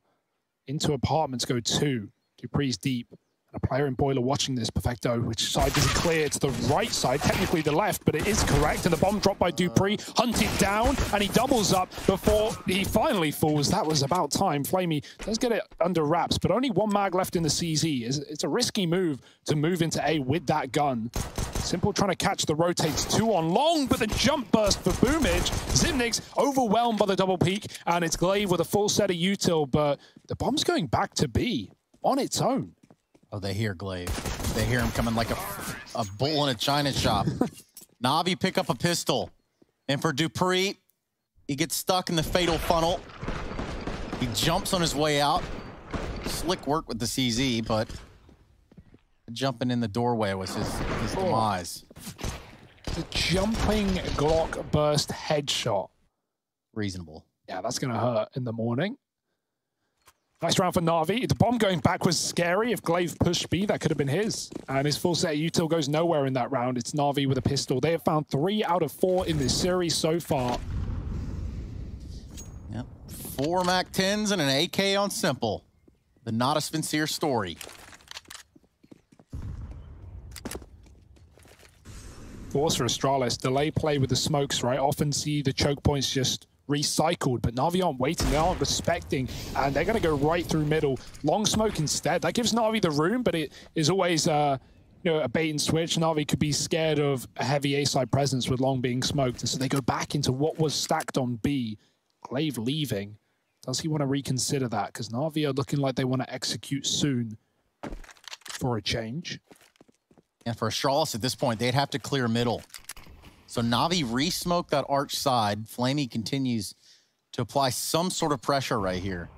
Into apartments go two. Dupreeh's deep. And a player in Boiler watching this, Perfecto, which side is it clear? It's the right side, technically the left, but it is correct. And the bomb dropped by dupreeh, hunted down, and he doubles up before he finally falls. That was about time. flamie does get it under wraps, but only one mag left in the CZ. It's a risky move to move into A with that gun. Simple trying to catch the rotates two on long, but the jump burst for Boombl4. Xyp9x overwhelmed by the double peak, and it's Glaive with a full set of util, but the bomb's going back to B on its own. Oh, they hear Glaive. They hear him coming like a, a bull in a china shop. Navi pick up a pistol. And for dupreeh, he gets stuck in the fatal funnel. He jumps on his way out. Slick work with the CZ, but jumping in the doorway was his, his oh. demise. The jumping Glock burst headshot. Reasonable. Yeah, that's going to hurt in the morning. Nice round for Na'Vi. The bomb going back was scary. If Glaive pushed B, that could have been his. And his full set of util goes nowhere in that round. It's Na'Vi with a pistol. They have found three out of four in this series so far. Yep. Four MAC-10s and an AK on Simple. The not a sincere story. Force for Astralis. Delay play with the smokes, right? Often see the choke points just recycled, but Na'Vi aren't waiting, they aren't respecting, and they're going to go right through middle. Long smoke instead. That gives Na'Vi the room, but it is always uh, you know, a bait and switch. Na'Vi could be scared of a heavy A-side presence with Long being smoked, and so they go back into what was stacked on B. Glaive leaving. Does he want to reconsider that? Because Na'Vi are looking like they want to execute soon for a change. And for Astralis at this point, they'd have to clear middle. So Navi re-smoked that arch side. flamie continues to apply some sort of pressure right here.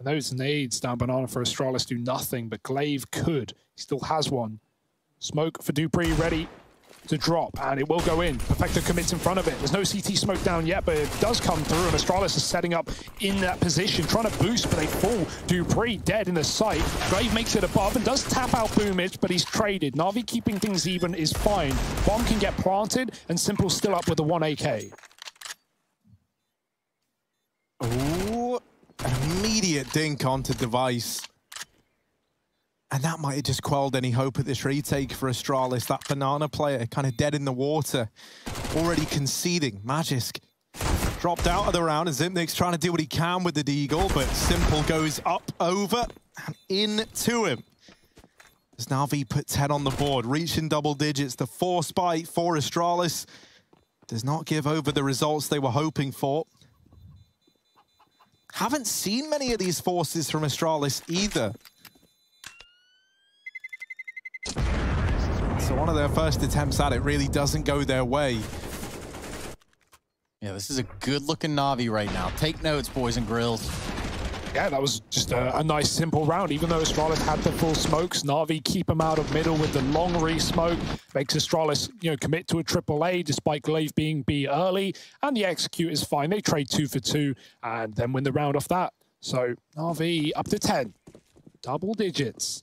And those nades down Banana for Astralis do nothing, but Glaive could. He still has one. Smoke for dupreeh ready to drop, and it will go in. Perfecto commits in front of it. There's no CT smoke down yet, but it does come through, and Astralis is setting up in that position, trying to boost, but they fall. dupreeh dead in the sight. Glaive makes it above and does tap out Boombl4, but he's traded. Na'Vi keeping things even is fine. Bomb can get planted, and Simple still up with the 1 AK. Ooh, immediate dink onto Device. And that might have just quelled any hope at this retake for Astralis. That banana player kind of dead in the water, already conceding. Magisk dropped out of the round and Xyp9x trying to do what he can with the Deagle, but Simple goes up, over, and into him. As Na'Vi put 10 on the board, reaching double digits. The force bite for Astralis does not give over the results they were hoping for. Haven't seen many of these forces from Astralis either. So one of their first attempts at it really doesn't go their way. Yeah, this is a good-looking Navi right now. Take notes, boys and grills. Yeah, that was just a, a, nice, simple round. Even though Astralis had the full smokes, Navi keep him out of middle with the long re-smoke. Makes Astralis, you know, commit to a triple A despite Glaive being B early. And the execute is fine. They trade two for two and then win the round off that. So Navi up to 10. Double digits.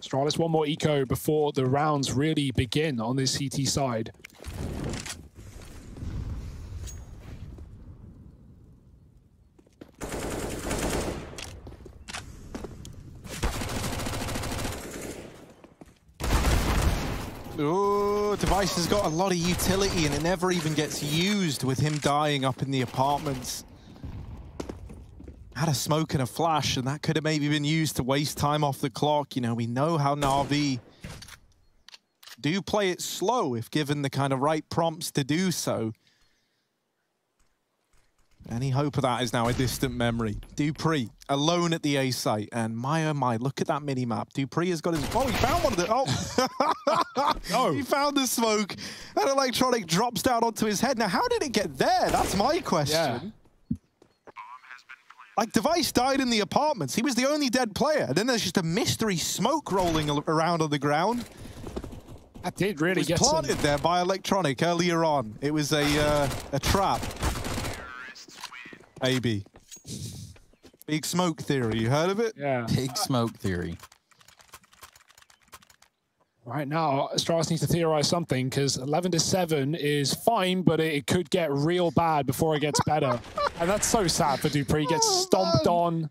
Astralis one more eco before the rounds really begin on this CT side. Ooh, Device has got a lot of utility and it never even gets used with him dying up in the apartments had a smoke and a flash, and that could have maybe been used to waste time off the clock. You know, we know how Na'Vi do play it slow if given the kind of right prompts to do so. Any hope of that is now a distant memory. dupreeh alone at the A site, and my oh my, look at that mini map. dupreeh has got his. Oh, he found one of the. Oh, Oh. he found the smoke. And electronic drops down onto his head. Now, how did it get there? That's my question. Yeah. Like, Device died in the apartments. He was the only dead player. And then there's just a mystery smoke rolling around on the ground. That did really It was get planted some. there by Electronic earlier on. It was a uh, a trap. AB. Big smoke theory. You heard of it? Yeah. Big smoke theory. Right now, Strauss needs to theorize something because 11 to 7 is fine, but it, it could get real bad before it gets better. and that's so sad for dupreeh. He gets Oh, stomped man. on.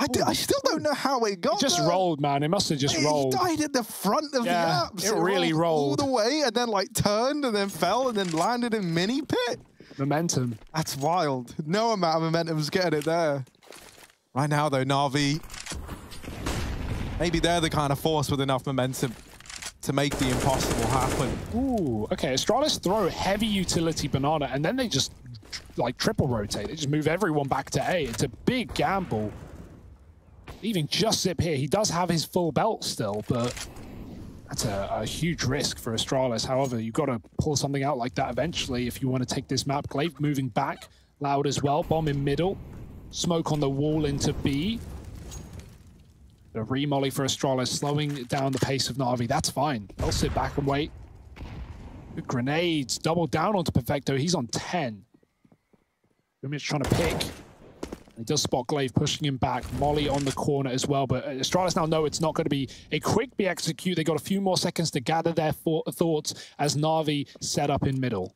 I still don't know how it got He just there. rolled, man. It must have just rolled. He died at the front of Yeah, the apps. it really rolled. all the way, and then like turned, and then fell, and then landed in mini pit. Momentum. That's wild. No amount of momentum's getting it there. Right now, though, Navi, maybe they're the kind of force with enough momentum to make the impossible happen. Ooh, okay. Astralis throw heavy utility banana, and then they just like triple rotate. They just move everyone back to A. It's a big gamble. Leaving just Zip here. He does have his full belt still, but that's a, a huge risk for Astralis. However, you've got to pull something out like that eventually if you want to take this map. Glaive moving back, loud as well. Bomb in middle. Smoke on the wall into B. The remolly for Astralis, slowing down the pace of Navi. That's fine. They'll sit back and wait. Grenades. Double down onto Perfecto. He's on 10. Gumic trying to pick. He does spot Glaive pushing him back. Molly on the corner as well. But uh, Astralis now know it's not going to be a quick B execute. They got a few more seconds to gather their thoughts as Navi set up in middle.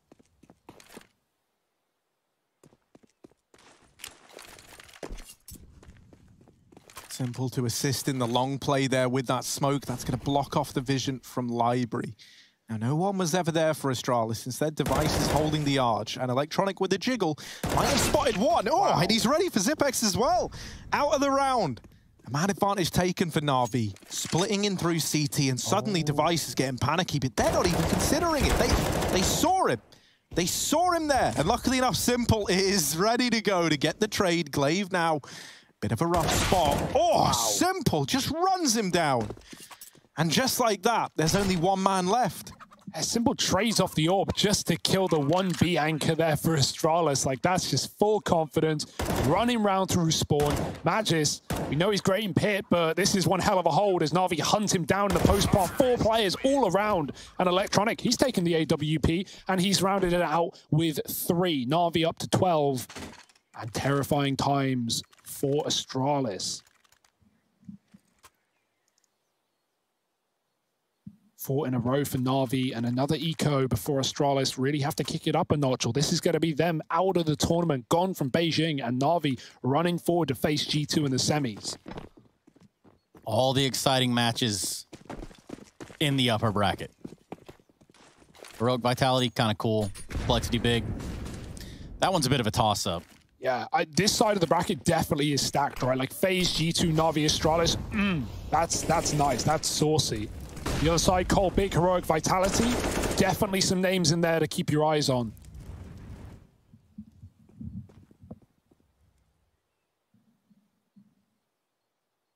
Simple to assist in the long play there with that smoke. That's going to block off the vision from Library. Now, no one was ever there for Astralis. Instead, Device is holding the arch, and Electronic with a jiggle might have spotted one. Oh, and he's ready for Zipex as well. Out of the round. A man advantage taken for Navi, splitting in through CT, and suddenly oh. Device is getting panicky, but they're not even considering it. They, they saw him. They saw him there, and luckily enough, Simple is ready to go to get the trade. Glaive now, bit of a rough spot. Oh, Simple just runs him down. And just like that, there's only one man left. A simple trays off the orb just to kill the 1B anchor there for Astralis. Like, that's just full confidence. Running round through spawn. Magisk, we know he's great in pit, but this is one hell of a hold as Navi hunt him down in the post part. Four players all around. And Electronic, he's taken the AWP, and he's rounded it out with three. Navi up to 12. And terrifying times for Astralis. Four in a row for Navi and another eco before Astralis really have to kick it up a notch. Or this is going to be them out of the tournament, gone from Beijing, and Navi running forward to face G2 in the semis. All the exciting matches in the upper bracket. Heroic Vitality, kind of cool. Complexity big. That one's a bit of a toss-up. Yeah, I, this side of the bracket definitely is stacked, right? Like FaZe G2, Navi, Astralis. Mm, that's that's nice. That's saucy. The other side, Cole, Big, Heroic, Vitality. Definitely some names in there to keep your eyes on.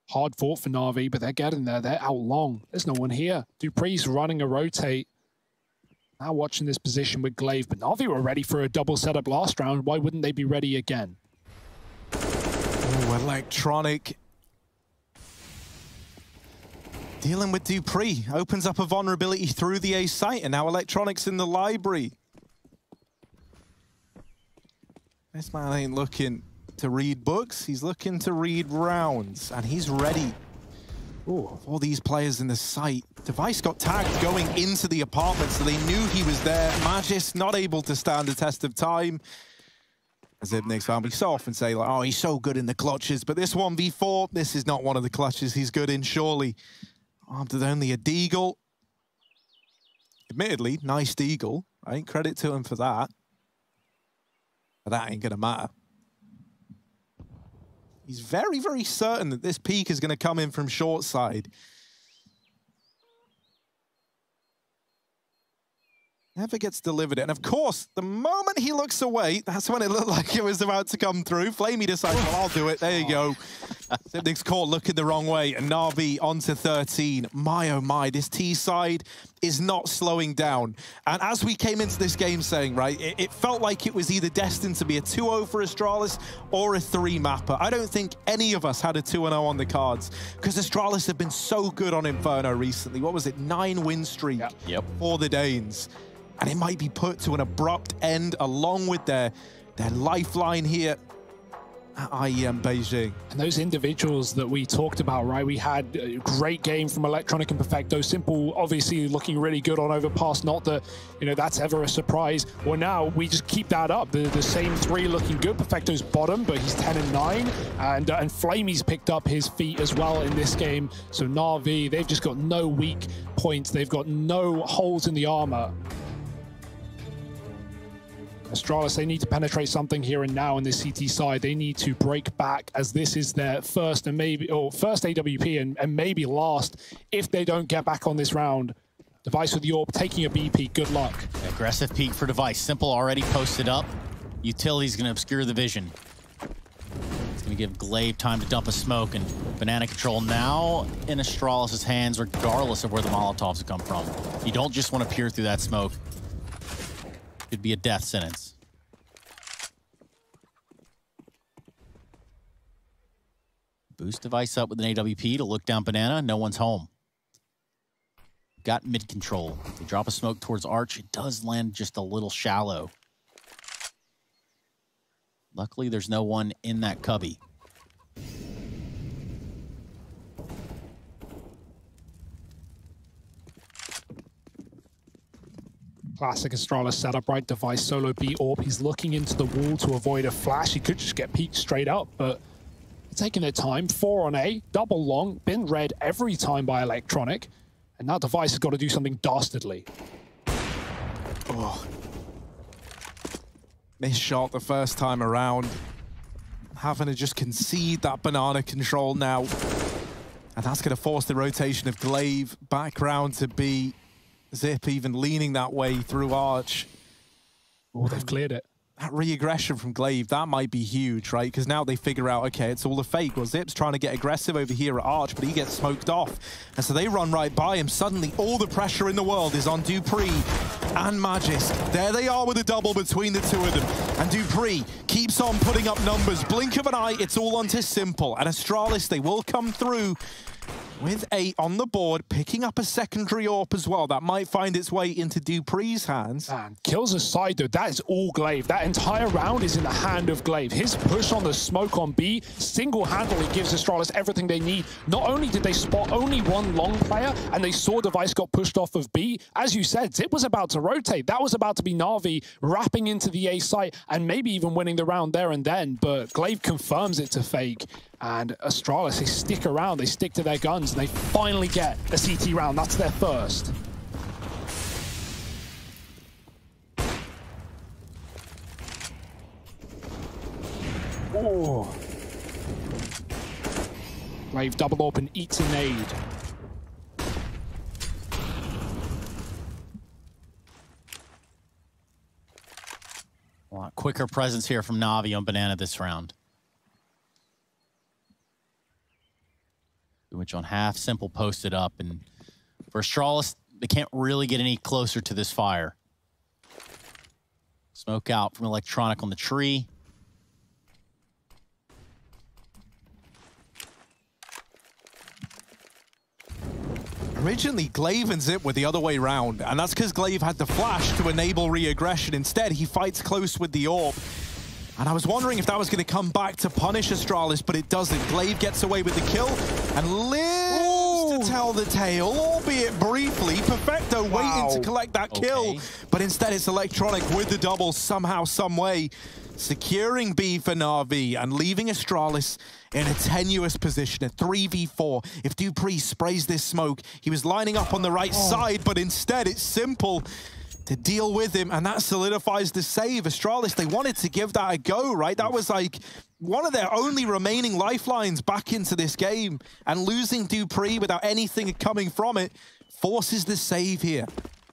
Hard fought for Navi, but they're getting there. They're out long. There's no one here. dupreeh's running a rotate. Now watching this position with Glaive, but Navi were ready for a double setup last round. Why wouldn't they be ready again? Oh, Electronic. Dealing with dupreeh Opens up a vulnerability through the A site, and now Electronics in the library. This man ain't looking to read books. He's looking to read rounds, and he's ready Ooh. for these players in the site. Device got tagged going into the apartment, so they knew he was there. Magisk not able to stand the test of time. As Ibnix family so often say, like, oh, he's so good in the clutches, but this 1v4, this is not one of the clutches he's good in, surely. Armed with only a deagle. Admittedly, nice deagle, right? Credit to him for that. But that ain't gonna matter. He's very, very certain that this peak is going to come in from short side. Never gets delivered. And of course, the moment he looks away, that's when it looked like it was about to come through. flamie decides, well, I'll do it. There you go. Zipnik's caught looking the wrong way. And Na'Vi onto 13. My, oh my, this T side is not slowing down. And as we came into this game saying, right, it, it felt like it was either destined to be a 2-0 for Astralis or a 3-mapper. I don't think any of us had a 2-0 on the cards because Astralis have been so good on Inferno recently. What was it? Nine win streak Yep. Yep. for the Danes. And it might be put to an abrupt end along with their, their lifeline here at IEM Beijing. And those individuals that we talked about, right? We had a great game from Electronic and Perfecto. Simple, obviously looking really good on Overpass. Not that, you know, that's ever a surprise. Well, now we just keep that up. The, the same three looking good. Perfecto's bottom, but he's 10 and 9. And, uh, and flamie's picked up his feet as well in this game. So Na'Vi, they've just got no weak points. They've got no holes in the armor. Astralis, they need to penetrate something here and now in this CT side. They need to break back as this is their first and maybe, or first AWP and, and maybe last if they don't get back on this round. Device with the AWP taking a BP. Good luck. Aggressive peek for device. Simple already posted up. Utility's going to obscure the vision. It's going to give Glaive time to dump a smoke, and Banana Control now in Astralis' hands, regardless of where the Molotovs come from. You don't just want to peer through that smoke. Could be a death sentence. Boost device up with an AWP to look down Banana. No one's home. Got mid control. They drop a smoke towards Arch. It does land just a little shallow. Luckily, there's no one in that cubby. Classic Astralis setup, right? Device solo B AWP. He's looking into the wall to avoid a flash. He could just get peeked straight up, but taking their time. Four on A, double long, been read every time by Electronic. And that device has got to do something dastardly. Oh. Missed shot the first time around. Having to just concede that banana control now. And that's going to force the rotation of Glaive back round to be Zip even leaning that way through Arch. Oh, they've cleared it. That re-aggression from Glaive, that might be huge, right? Because now they figure out, okay, it's all a fake. Well, Zip's trying to get aggressive over here at Arch, but he gets smoked off. And so they run right by him. Suddenly, all the pressure in the world is on dupreeh and Magisk. There they are with a double between the two of them. And dupreeh keeps on putting up numbers. Blink of an eye, it's all onto Simple. And Astralis, they will come through with eight on the board, picking up a secondary AWP as well. That might find its way into dupreeh's hands. Man, kills aside though, that is all Glaive. That entire round is in the hand of Glaive. His push on the smoke on B single-handedly gives Astralis everything they need. Not only did they spot only one long player, and they saw Device got pushed off of B, as you said, Zip was about to rotate. That was about to be Na'Vi wrapping into the A site and maybe even winning the round there and then, but Glaive confirms it to Fake. And Astralis, they stick around, they stick to their guns, and they finally get a CT round. That's their first. Oh. Glaive double open, eats a nade. Quicker presence here from Navi on Banana this round. Which on half, Simple posted up. And for Astralis, they can't really get any closer to this fire. Smoke out from Electronic on the tree. Originally, Glaive and Zip were the other way round, and that's because Glaive had the flash to enable re-aggression. Instead, he fights close with the AWP. And I was wondering if that was going to come back to punish Astralis, but it doesn't. Glaive gets away with the kill and lives to tell the tale, albeit briefly. Perfecto Wow. waiting to collect that kill, Okay. but instead it's Electronic with the double somehow, some way, securing B for Na'Vi and leaving Astralis in a tenuous position, a 3v4. If dupreeh sprays this smoke, he was lining up on the right oh. side, but instead it's simple to deal with him, and that solidifies the save. Astralis, they wanted to give that a go, right? That was like one of their only remaining lifelines back into this game, and losing dupreeh without anything coming from it forces the save here.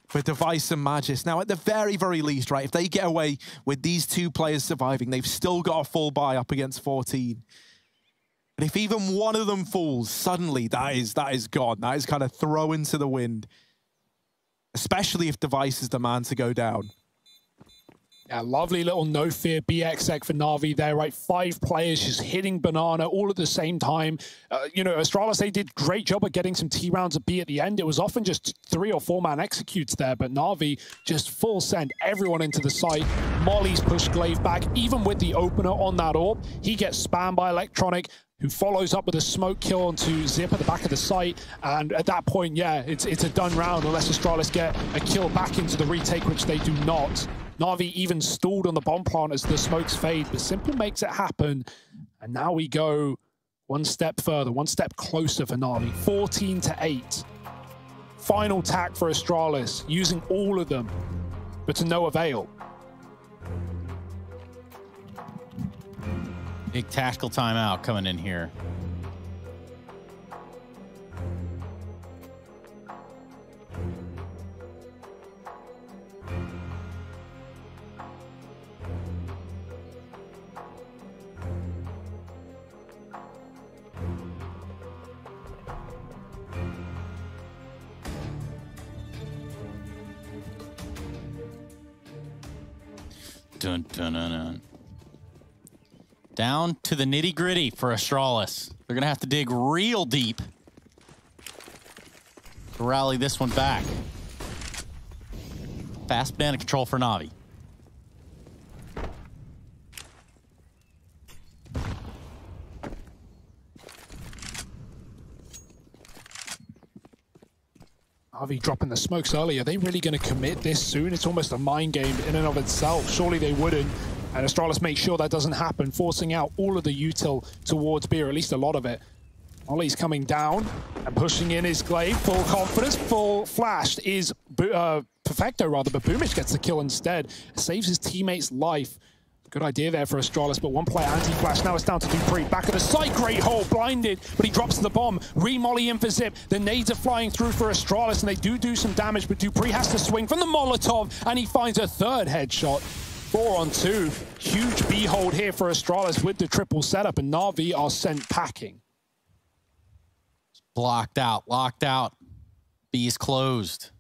for Device and Magisk. Now, at the very, very least, right, if they get away with these two players surviving, they've still got a full buy up against 14. But if even one of them falls, suddenly that is that is gone. That is kind of thrown to the wind. Especially if Device is the man to go down. Yeah, lovely little no fear BXX for Na'Vi there, right? Five players just hitting banana all at the same time. Uh, you know, Astralis, they did great job of getting some T rounds of B at the end. It was often just three or four man executes there, but Na'Vi just full send everyone into the site. Molly's pushed Glaive back, even with the opener on that orb. He gets spammed by Electronic who follows up with a smoke kill onto Zip at the back of the site. And at that point, yeah, it's it's a done round unless Astralis get a kill back into the retake, which they do not. Na'Vi even stalled on the bomb plant as the smokes fade, but Simple makes it happen. And now we go one step further, one step closer for Na'Vi. 14 to 8. Final tack for Astralis, using all of them, but to no avail. Big tactical timeout coming in here. Dun, dun, dun. Down to the nitty gritty for Astralis. They're going to have to dig real deep to rally this one back. Fast banana control for Navi. Harvey dropping the smokes early. Are they really going to commit this soon? It's almost a mind game in and of itself. Surely they wouldn't. And Astralis makes sure that doesn't happen, forcing out all of the util towards B, or at least a lot of it. Ollie's coming down and pushing in his glaive. Full confidence, full flashed is uh, Perfecto rather, but Boombl4 gets the kill instead. Saves his teammate's life. Good idea there for Astralis, but one player anti-flash. Now it's down to dupreeh. Back of the site, great hole, blinded, but he drops the bomb. Re-molly in for Zip. The nades are flying through for Astralis, and they do do some damage, but dupreeh has to swing from the Molotov, and he finds a third headshot. Four on two. Huge B hold here for Astralis with the triple setup, and Na'Vi are sent packing. Blocked out, locked out. B is closed.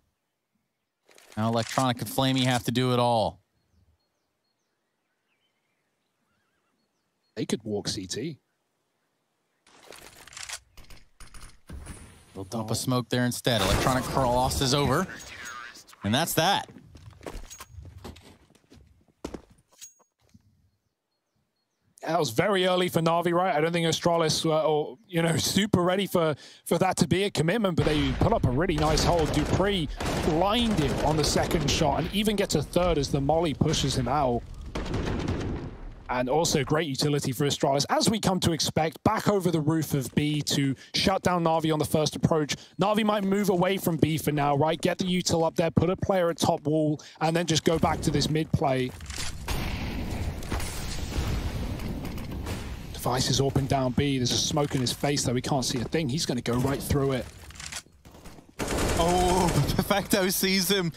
Now Electronic and flamie have to do it all. They could walk CT. They'll dump a smoke there instead. Electronic crosses over. And that's that. That was very early for Navi, right? I don't think Astralis were, or, you know, super ready for, for that to be a commitment, but they put up a really nice hold. Dupree dupreeh blinded on the second shot and even gets a third as the Molly pushes him out. And also great utility for Astralis, as we come to expect, back over the roof of B to shut down Na'Vi on the first approach. Na'Vi might move away from B for now, right? Get the util up there, put a player at top wall, and then just go back to this mid play. Device is open down B. There's a smoke in his face, though. We can't see a thing. He's going to go right through it. Oh, Perfecto sees him.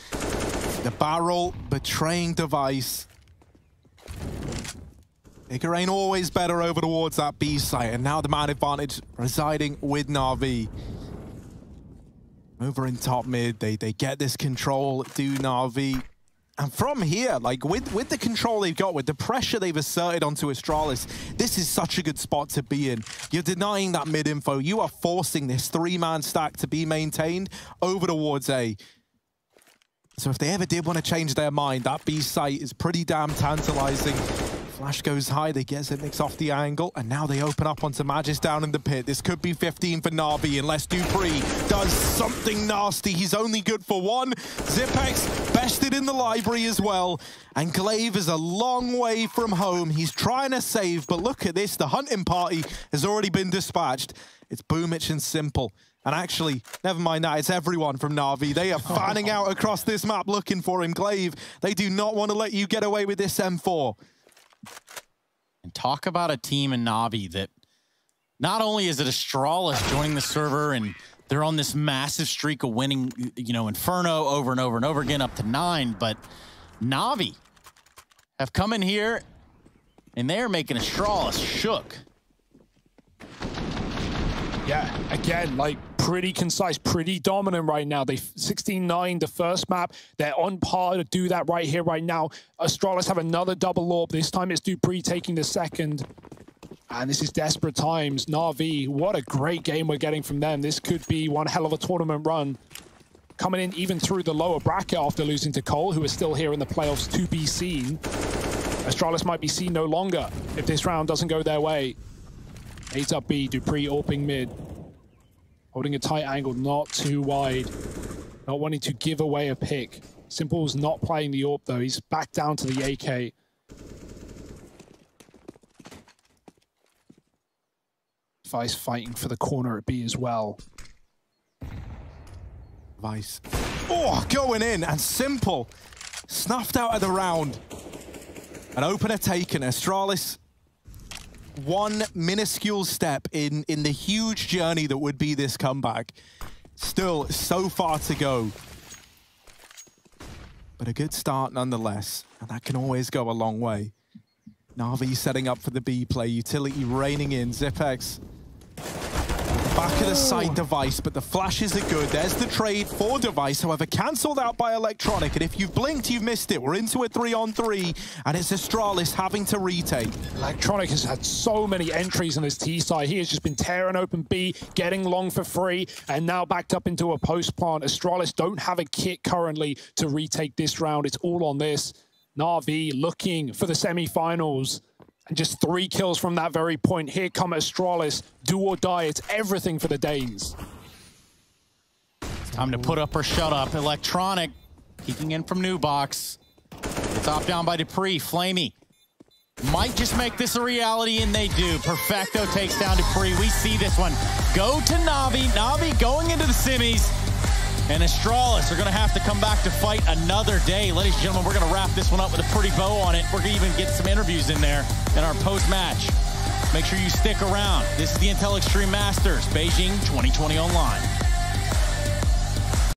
The barrel betraying Device. Icarrain always better over towards that B site, and now the man advantage residing with Na'Vi. Over in top mid, they, they get this control, do Na'Vi. And from here, like with, with the control they've got, with the pressure they've asserted onto Astralis, this is such a good spot to be in. You're denying that mid info. You are forcing this three-man stack to be maintained over towards A. So if they ever did want to change their mind, that B site is pretty damn tantalizing. Flash goes high, they get Xyp9x off the angle, and now they open up onto Magisk down in the pit. This could be 15 for Na'Vi unless dupreeh does something nasty. He's only good for one. Xyp9x bested in the library as well, and Glaive is a long way from home. He's trying to save, but look at this. The hunting party has already been dispatched. It's Boombl4 and Simple. And actually, never mind that, it's everyone from Na'Vi. They are fanning out across this map looking for him. Glaive, they do not want to let you get away with this M4. And talk about a team in Navi that not only is it Astralis joining the server and they're on this massive streak of winning, you know, Inferno over and over and over again, up to nine. But Navi have come in here and they're making a Astralis shook. Yeah, again, like pretty concise, pretty dominant right now. They 16-9 the first map. They're on par to do that right here, right now. Astralis have another double orb. This time it's dupreeh taking the second. And this is desperate times. Na'Vi, what a great game we're getting from them. This could be one hell of a tournament run. Coming in even through the lower bracket after losing to Cole, who is still here in the playoffs to be seen. Astralis might be seen no longer if this round doesn't go their way. Eight up B, dupreeh AWPing mid. Holding a tight angle, not too wide. Not wanting to give away a pick. Simple's not playing the AWP though. He's back down to the AK. Vice fighting for the corner at B as well. Vice. Oh, going in and simple. Snuffed out of the round. An opener taken. Astralis one minuscule step in, in the huge journey that would be this comeback. Still so far to go. But a good start nonetheless. And that can always go a long way. Na'Vi setting up for the B play. Utility reining in. Xyp9x back of the side device, but the flashes are good. There's the trade for device, however, cancelled out by Electronic. And if you've blinked, you've missed it. We're into a three on three, and it's Astralis having to retake. Electronic has had so many entries on his T side. He has just been tearing open B, getting long for free, and now backed up into a post plant. Astralis don't have a kit currently to retake this round. It's all on this. Na'Vi looking for the semi-finals. And just three kills from that very point. Here come Astralis. Do or die. It's everything for the Danes. Time to put up or shut up. Electronic peeking in from New Box. It's off down by dupreeh. flamie might just make this a reality, and they do. Perfecto takes down dupreeh. We see this one. Go to Navi. Navi going into the semis. And Astralis are going to have to come back to fight another day. Ladies and gentlemen, we're going to wrap this one up with a pretty bow on it. We're going to even get some interviews in there in our post-match. Make sure you stick around. This is the Intel Extreme Masters, Beijing 2020 Online.